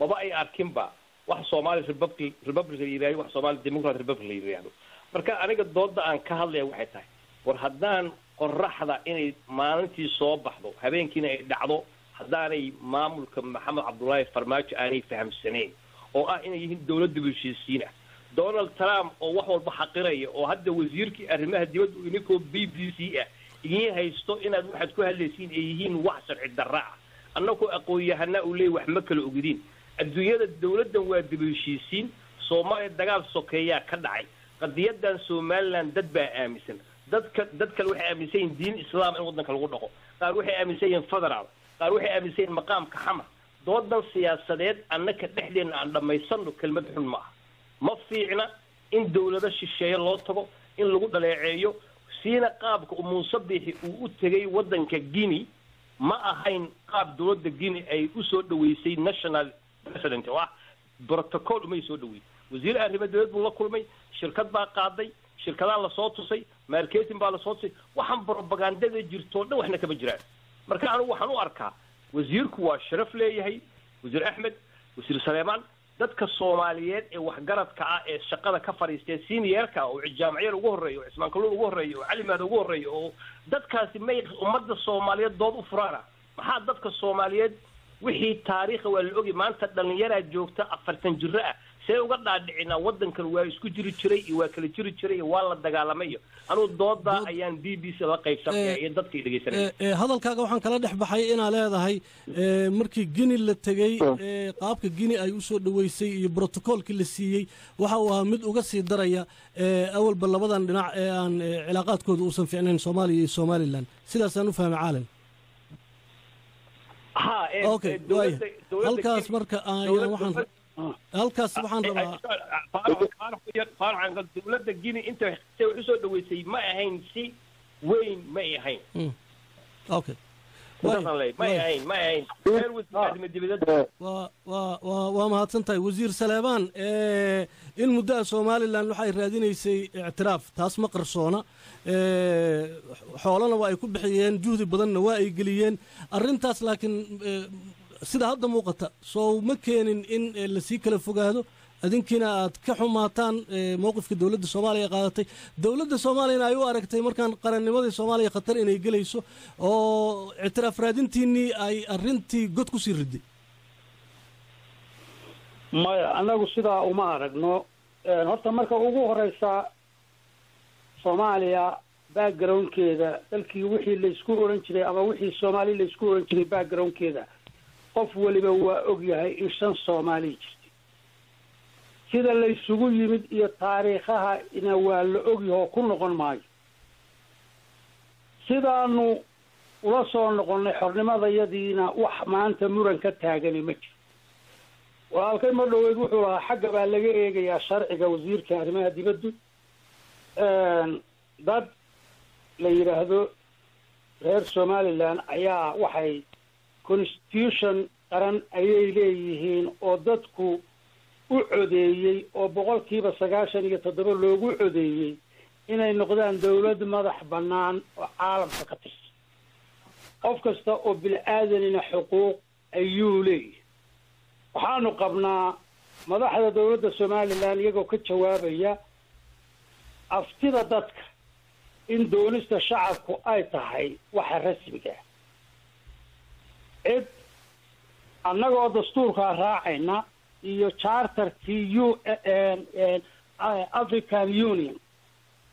Maba ay arkinba wax soomaali republic la yidhahdo wax soomaali democrat republic la yidhahdo marka aniga dooda aan ka hadlaya waxay tahay war haddaan qoraxda inay maalintii soo baxdo habeenkiina ay dhacdo haddaanay maamulka maxamed cabdullaahi farmaajo aanay fahamsanayn oo ah inay yihiin dawladda heshiisiin ah donald trump oo wax walba xaqiraya oo hadda wasiirkii arrimaha dibadda ininkoo b b c ah idiin haysto inaad waxaad ku hadlaysiin ay yihiin wax sharci darra ah. Annagoo aqoon-yahanaa uu leeyay wax ma kala ogdiin adduunyada dawladdan waa dib heshiisiin soomaaliya dagaal sokeeyaa ka dhacay. Qadiyadan somaliland dad baa aaminsan. Dadka dad kale waxay aaminsan yihiin diin islaam in waddanka lagu dhaqo. Qaar waxay aaminsan yihiin federaal qaar waxay aaminsan yihiin maqaamka xamar doodan siyaasadeed annaka dhexdeena aan dhammaysano kelmad xun ma aha ma fiicna in dowlado shisheeye loo tago in lagu dhaleeceeyo siina qaabka muuse biixi uu u tegay waddanka guinea ma ahayn qaab dowladda guinea ay u soo dhaweysay national president. Oo ah protocol umay soo dhaweyn wasiir arrimo dowlad buu la kulmay shirkad baa qaaday shirkadaa la soo tusay marketing baa la soo tusay. Waxaan propagandada jirtoo dhan waxna kama jiraan. Marka anigu waxaan u arkaa wasiirku waa sharaf leeyahay wasiir axmed wasiir saleemaan dadka soomaaliyeed ee waxgaradka ah ee shaqada ka fadhiistee seniorka oo jaamaciyada ugu horreeya oo cismaan kalluun ugu horreeya oo calimaad ugu horreeya oo dadkaasi may ummadda soomaaliyeed dood u furaana. Maxaa dadka soomaaliyeed? Wixii taariikha waa la ogi maanta dhallinyaraa joogta afartan jiro ah see uga dhaadhicinaa waddankan waa isku jiri jiray iyo waa kala jiri jiray iyo waa la dagaalamay iyo anugu doodaa ayaan b b c la qaybsanaya iyo dadkay dhegaysanaya hadalkaaga waxaan kala dhex baxay inaa leedahay markii gini la tegey qaabka gini ay u soo dhaweysay iyo brotocoolkii la siiyey waxa uu ahaa mid uga sii daraya awalba labadan dhinac ee aan cilaaqaadkooda uusan fiicnayn soomaaliya iyo somalilan sidaasaan u fahmay caalam halkaas marka ayaan waxaan halkaas waxaan rabaa dowladda guinea inta say wax u soo dhaweysay ma ahayn si weyn ma ay ahayn. Okay waa waa mahadsan tahay wasiir saleebaan in muddaha somalilan waxay raadinaysay ictiraaf taas ma qarsoona. Xoolana waa ay ku bixiyeen juhdi badanna waa ay geliyeen. Arrintaas laakiin sida hadda muuqata soo ma keenin in la sii kala fogaado. Adinkiina aad ka xumaataan mowqifka dowladda soomaaliya qaadatay. Dowladda soomaaliyana ay u aragtay markaan qarannimadii soomaaliya khatar inay gelayso oo ictiraaf raadintiinnii ay arrintii god ku sii riday. Maya annagu sidaa uma aragno. Horta marka ugu horeysa soomaaliya backgroundkeeda dalkii wixii laysku oran jiray ama wixii soomaali laysku oran jiray backgroundkeeda qof weliba waa og yahay in shan soomaaliya jirtay. Sida laysugu yimid iyo taariikhahana waa la ogyahoo ku noqon maayo. Sidaanu ula soo noqonnay xornimadayadiina wax maanta muran ka taagani ma jiro. Walaalkay mar dhoweyd wuxuu lahaa xagga baa laga eegayaa sharciga wasiirka arrimaha dibaddu. Dad la yidhaahdo reer somalilan ayaa waxay constitution qaran ayay leeyihiin oo dadku u codeeyey oo boqolkiiba sagaashan iyo toddoba loogu codeeyey inay noqdaan dawlad madax bannaan oo caalamka ka tirsan. Qof kasta oo bil-aadanina xuquuq ayuu leeyahay. Waxaanu qabnaa madaxda dawladda somalilan iyagoo ka jawaabaya aftida dadka in doonista shacabku ay tahay waxa rasmiga cid annagoo dastuurkaa raacayna iyo charterkii u african union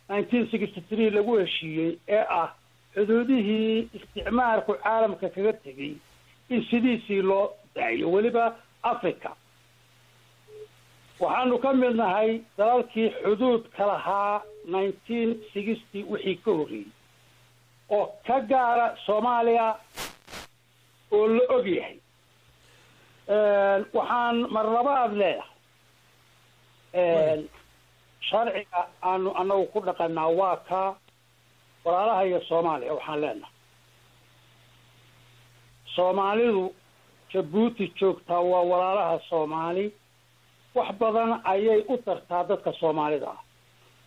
nineteen sixty three lagu heshiiyey ee ah xuduudihii isticmaalku caalamka kaga tegay in sidiisii loo daayo weliba africa waxaanu ka mid nahay dalalkii xuduudka lahaa nineteen sixty wixii ka horreeyey oo ka gaara soomaaliya oo la og yahay. Waxaan marlabaad leedahay sharciga aanu anagu ku dhaqanaa waa ka walaalaha iyo soomaaliya waxaan leenahay. Soomaalidu jabuuti joogtaa waa walaalaha soomaali. Wax badan ayay u tartaa dadka soomaalida. Ah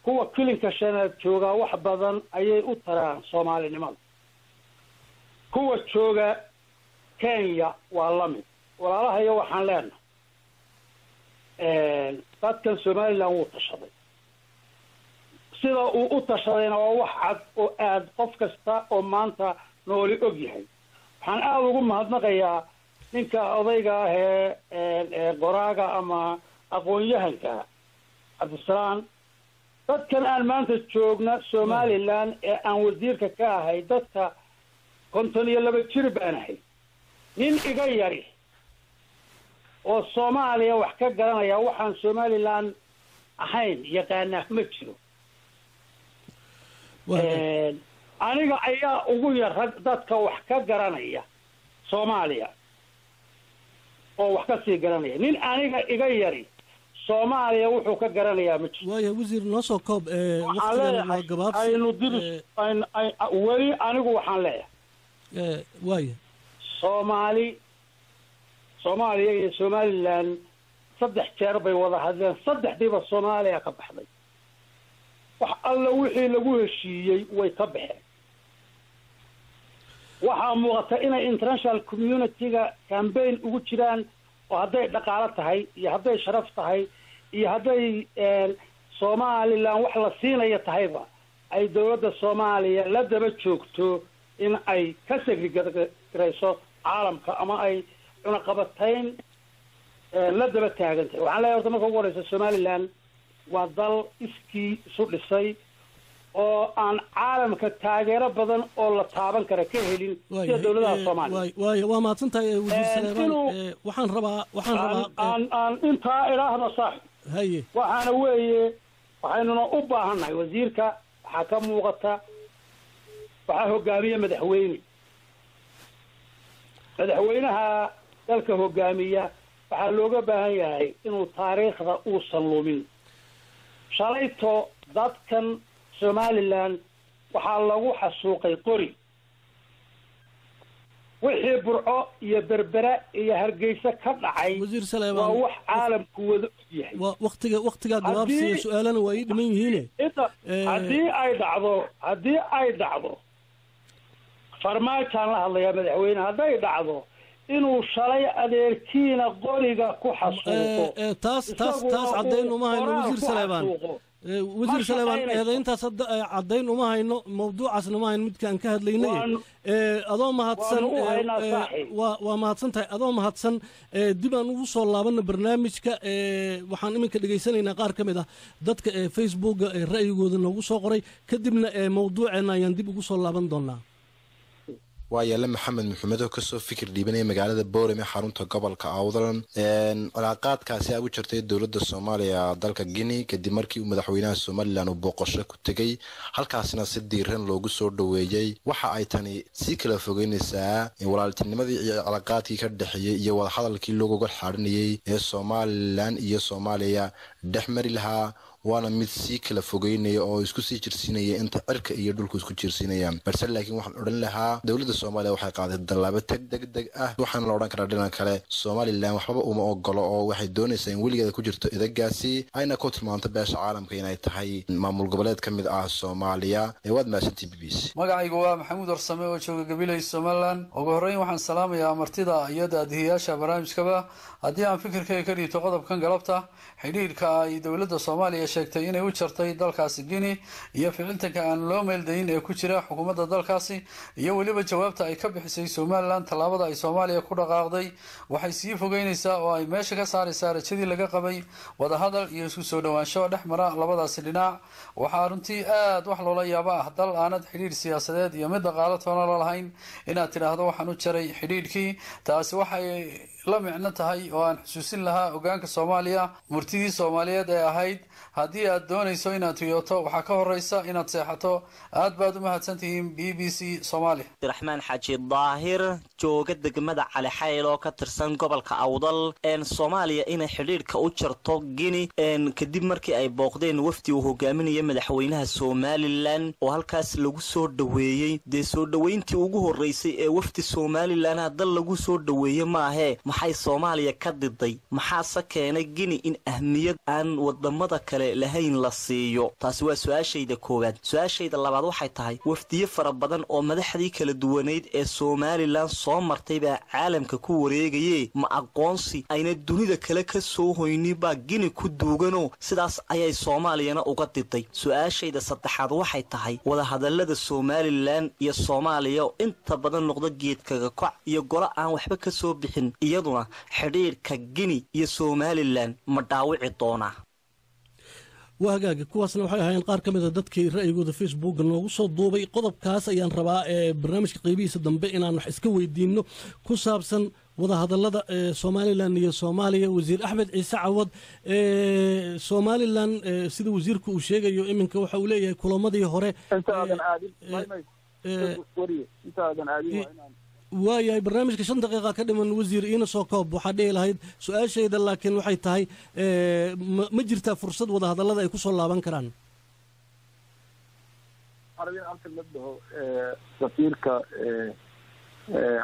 kuwa kilinka shanaad joogaa wax badan ayay u taraan soomaalinimada. Kuwa jooga kenya waa la mid. Walaalahayo waxaan leenahay. Dadkan somalilan wuu tashaday. Sida uu u tashadayna waa wax cad oo aad qof kasta oo maanta nooli og yahay. Waxaan aada ugu mahadnaqayaa ninka odayga ah ee qoraaga ama aqoon-yahanka cabdisalaam dadkan aan maanta joogna somalilan ee aan wasiirka ka ahay dadka konton iyo laba jir baan ahay nin iga yari oo soomaaliya wax ka garanaya waxaan somalilan ahayn yaqaanaa ma jiro. Aniga ayaa ugu yar rag dadka wax ka garanaya soomaaliya oo wax ka sii garanaya. Nin aniga iga yari soomaaliya wuxuu ka garanayaa ma jirto waaya wasiir noo soo koob waxaan leeyahay aynu diris weli anigu waxaan leeyahay. ee, waaya soomaali soomaaliya iyo somalilan saddex jeer bay wada hadleen. Saddexdiiba soomaaliya ka baxday. Wax alla wixii lagu heshiiyey way ka baxeen. Waxaa muuqata inay international community-ga cambaign ugu jiraan oo hadday dhaqaalo tahay iyo hadday sharaf tahay iyo hadday somalilan wax la siinaya tahayba ay dowladda soomaaliya la daba joogto in ay ka segrigarayso caalamka ama ay cunaqabatayn la daba taagan tahay waxaan leeyahay horta marka ugu horeysa somalilan waa dal iskii isu dhisay oo aan caalamka taageero badan oo la taaban kara ka helin sida dowladaha soomaaliya. waa mahadsan tahay ee, wasiir saleebaan waxaan rabaa waxaan aan rabaa aan aan intaa idhaahdo saaxib haye. Waxaana weeye waxaynuna u baahannahay wasiirka waxaa ka muuqata waxaa hogaamiya madaxweyne madaxweynaha dalka hogaamiya waxaa looga baahan yahay inuu taariikhda uusan lumin. Shalayto dadkan somalilan waxaa lagu xasuuqay qori. Wixii burco iyo berbera iyo hargeysa ka dhacay wasiir waa wax caalamku wada og yahay. waa waqtiga waqtigaa gabaabsiya Haddii- su'aalana waa ii dhiman yihiine. Eh. haddii ay dhacdo haddii ay dhacdo farmaajaan la hadlayaa madaxweyne hadday dhacdo inuu shalay adeerkiina qoriga ku xasuuqo. Ee, ee, taas taas taas isaguna caddayn uu uma hayno qoraal wasiir ku saleebaan wasiir eedayntaas hadda caddayn uma hayno mawduucaasna ma hayno midkaan ka hadlaynay. Ee, adoo mahadsan waa mahadsan tahay. Adoo mahadsan dib aan ugu soo laabana barnaamijka waxaan iminka dhegaysanaynaa qaar ka mid ah dadka ee facebooka ee ra'yigooda noogu soo qoray. Kadibna ee mawduuceena ayaan dib ugu soo laaban doonaa waa yaale maxamed oo ka soo fikir dhiibanaya magaalada boorem ee xarunta gobolka awdlan cilaaqaadkaasi a u jirtay dowladda soomaaliya dalka guinea kadib markii uu madaxweynaha somalilan uu booqasho ku tegey halkaasina si diiran loogu soo dhoweeyey waxa ay tani sii kala fogeynaysaa walaaltinimadii iyo cilaaqaadkii ka dhexeeyey iyo wadahadalkii loogoga xaarinayey ee somalilan iyo soomaaliya dhex mari lahaa waana mid sii kala fogeynaya oo isku sii jirsiinaya inta cirka iyo dhulku isku jirsiinayaan. Balse laakiin waxaan odhan lahaa dowladda soomaaliya waxay qaaday dallaabo teg deg deg ah. Waxaana la odhan karaa dhinan kale somalilan waxbaba uma ogolo oo waxay doonaysaa in weligeeda ku jirto idagaasi ayna ku tilmaanto beesha caalamka inay tahay maamul goboleed ka mid ah soomaaliya. Ee waad mahadsantii b b c. Magacaygu waa maxamuud warsame oo jooga gabiley somalilan. Ugu horreyn waxaan salaamayaa martida iyo daadihiyaasha barnaamijkaba. Haddii aan fikirkayga ka dhiibto qodobkan galabta xidhiidhka ay dowladda soomaaliya sheegtay inay u jartay dalkaasi guinea iyo ficiltanka aan loo meeldayin ee ku jira xukuumadda dalkaasi. Iyo weliba jawaabta ay ka bixisay somalilan tallaabada ay soomaaliya ku dhaqaaqday waxay sii fogeynaysaa oo ay meesha ka saaraysaa rajadii laga qabay wadahadal iyo isku soo dhowaansho dhex mara labadaasi dhinac. Waxaa runtii aad wax loola yaabo ah dal aanad xidhiidh siyaasadeed iyo mid dhaqaalo toona la lahayn inaad tidhaahdo waxaan u jaray xidhiidhkii. Taasi waxay la micno tahay oo aan xusuusin lahaa hogaanka soomaaliya murtidii soomaaliyeed ee ahayd. Haddii aad doonayso inaad riyooto waxaa ka horeysa inaad seexato. Aad baad u mahadsantihiin b b c soomaaliya. Abdiraxmaan xaaji daahir jooga degmada cali xayl oo ka tirsan gobolka awdal een soomaaliya inay xidhiidhka u jarto guinea. Een kadib markii ay booqdeen wafdi uu hogaaminaya madaxweynaha somalilan oo halkaas lagu soo dhoweeyey dee soo dhoweyntii ugu horeysay ee wafdi somalilan dal lagu soo dhoweeye maahee maxay soomaaliya ka diday? Maxaase keenay guinea in ahmiyad aan waddamada kale lahayn la siiyo? Taasi waa su'aashayda koowaad. Su'aashayda labaad waxay tahay wafdiyo fara badan oo madaxdii kala duwaneyd ee somalilan soo martay baa caalamka ku wareegaye ma aqoonsi ayna dunida kale ka soo hoynin baa gini ku duuganoo sidaas ayay soomaaliyana uga diday. Su'aashayda saddexaad waxay tahay wadahadalada somalilan iyo soomaaliya oo inta badan noqda geedkaga koc iyo golo aan waxba ka soo bixin iyaduna xidhiidhka gini iyo somalilan ma dhaawici doonaa. Waa hagaaga kuwaasna waxay ahaayeen qaar ka mid a dadkii ra'yigooda facebooka noogu soo duubay. Qodobkaas ayaan rabaa ee barnaamijka qaybihiisa dambe inaan wax iska weydiinno ku saabsan wadahadalada ee somalilan iyo soomaaliya. Wasiir axmed ciise cawad ee somalilan ee sida wasiirku uu sheegayo iminka waxa uu leeyahay kulamadii hore waayahay barnaamijka shan daqiiqa ka dhiman wasiir iina soo koob waxaa dhihi lahayd su'aashayda laakiin waxay tahay ma jirtaa fursad wadahadallada ay ku soo laaban karaan? Arabin hal kelmad dhaho safiirka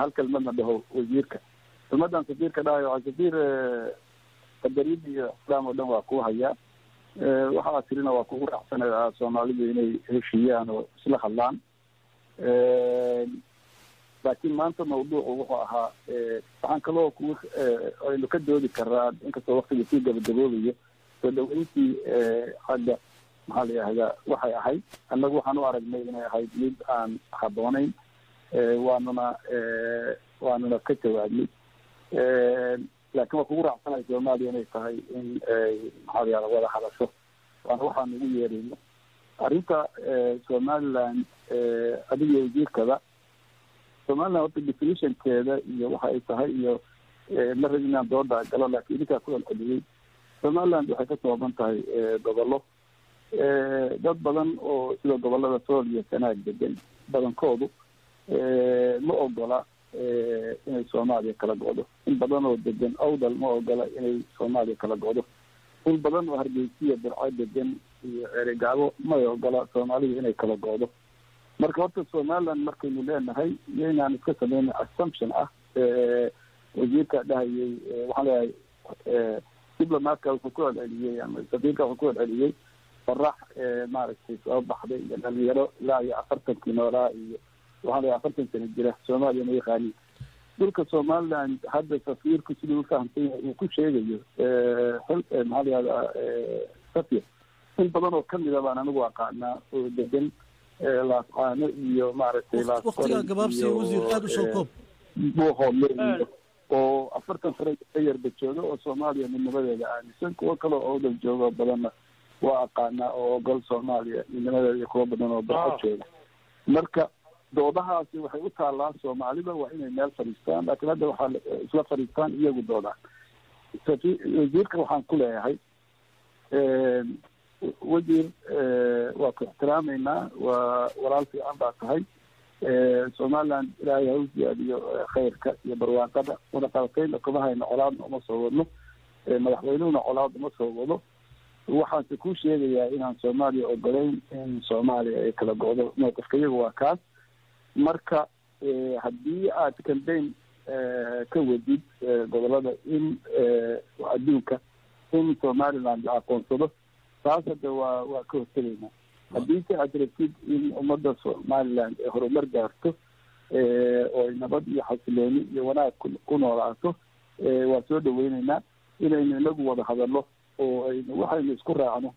hal kelmadna dhaho wasiirka. Kelmadan safiirka dhahayo waa safiir qadarin iyo islaam oo dhan waa kuu hayaa waxaa tirina waa kugu raacsanayaa soomaalidu inay heshiiyaan oo isla hadlaan laakiin maanta mawduucu wuxuu ahaa waxaan kaloo ku aynu ka doodi karaa inkastoo waktiga sii gabagaboobayo soo dhaweyntii xagga maxaa la yihahdaa waxay ahayd annagu waxaan u aragnay inay ahayd mid aan habboonayn waanuna waanuna ka jawaabnay laakiin waa kugu raacsanaya soomaaliya inay tahay in maxaa la yihahda wada hadasho. Waana waxaan ugu yeerayno. Arrinta somaliland adiga wasiirkada somaliland horta definitionkeeda iyo waxa ay tahay iyo ma rabin inaan dooda galo laakiin idinkaa ku celceliyey somaliland waxay ka kooban tahay gobollo. Dad badan oo sida gobollada sool iyo sanaag degan badankoodu ma ogola inay soomaaliya kala go'do in badan oo degan awdal ma ogola inay soomaaliya kala go'do in badan oo hargeysiya burco degan iyo eregaabo may ogola soomaalida inay kala go'do marka horta somaliland markaynu leenahay iyo inaan iska sameyna assumption ah wasiirka dhahayay waxaan leeyahay diplomatka wuxuu ku celceliyey ama safiirka wuxuu ku celceliyey farax maaragtay soo baxday iyo dhalinyaro ilaa iyo afartankii noolaa iyo waxaan leeyahay afartan sano jira soomaaliya ma yaqaanin dhulka somaliland hadda safiirku siduu ufahamsan yahay uu ku sheegayo maxaa la yihahdaa safir in badan oo kamida baan anigu aqaanaa oo degan laascaano iyo maaragtay waqtigaa gabaabsi wasiir aada u soo koob. buuhoodle oo afartan sano ka yarba jooga oo soomaaliya midnimadeeda aaminsan kuwo kale oo odal jooga badanna waa aqaanaa oo ogol soomaaliya midnimadeeda iyo kuwo badan oo barco jooga. Marka doodahaasi waxay u taallaa soomaalida waa inay meel fadhiistaan. Laakiin hadda waxaa isla fadhiistaan iyagu doodaan wasiirka waxaan ku leeyahay wasiir waa ku ixtiraameynaa waa walaal fiican baa tahay. Somaliland ilaahay ha u ziyaadiyo khayrka iyo barwaaqada. Wadaqabatayna kuma hayno colaadna uma soo wadno. Madaxweynuhuna colaad uma soo wado. Waxaanse kuu sheegayaa inaan soomaaliya ogolayn in soomaaliya ay kala go'do mowqifka iyaga waa kaas. Marka haddii aad cambaign ka wadid gobollada in adduunka in somaliland la aqoonsado taas hadda waa waa ka hortegaynaa haddii se aad rabtid in ummadda somaliland ay horumar gaarto oo ay nabad iyo xasilooni iyo wanaag ku noolaato waa soo dhaweyneynaa inaynu inagu wada hadalno oo aynu waxaynu isku raacno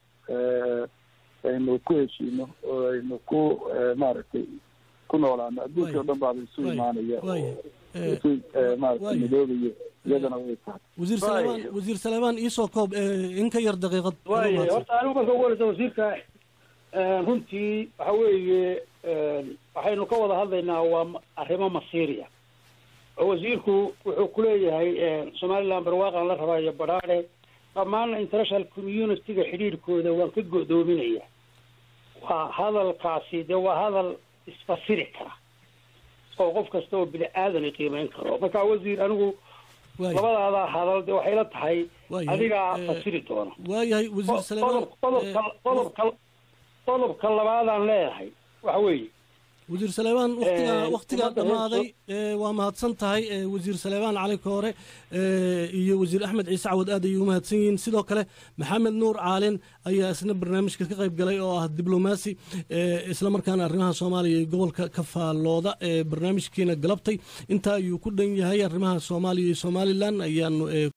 aynu ku heshiino oo aynu ku maaragtay ku noolaano adduunka o dhan baaba isu imaanaya tahay. Wasiir saleemaan wasiir saleemaan iisoo koob in ka yar daqiiqad waaya horta anigu marka ugu horeysa wasiirka runtii waxa weeye waxaynu ka wada hadlaynaa waa arrimo masiiriya oo wasiirku wuxuu kuleeyahay somaliland barwaaqan la rabaayo badhaadhe dhammaanna international community-ga xidhiirkooda waan ka go'doominaya. Waa hadalkaasi dee waa hadal isfasiri kara oo qof kasta oo bini aadan qiimeyn karo. Marka wasiir anigu labadaada hadal de waxay la tahay adigaa fasiri doona qodobka labaadaan leedahay waxa weeye wasiir saleebaan watigaa waktigaa dhammaaday waa mahadsan tahay wasiir saleebaan cali koore iyo wasiir axmed ciise cawad aad ayay u mahadsan yihiin sidoo kale maxamed nuur caalin ayaa isna barnaamijka ka qayb galay oo ah diblomaasi islamarkaana arrimaha soomaaliya iyo gobolka ka faallooda barnaamijkiina galabtay. Intaa ayuu ku dhan yahay arrimaha soomaaliya iyo somalilan ayaanu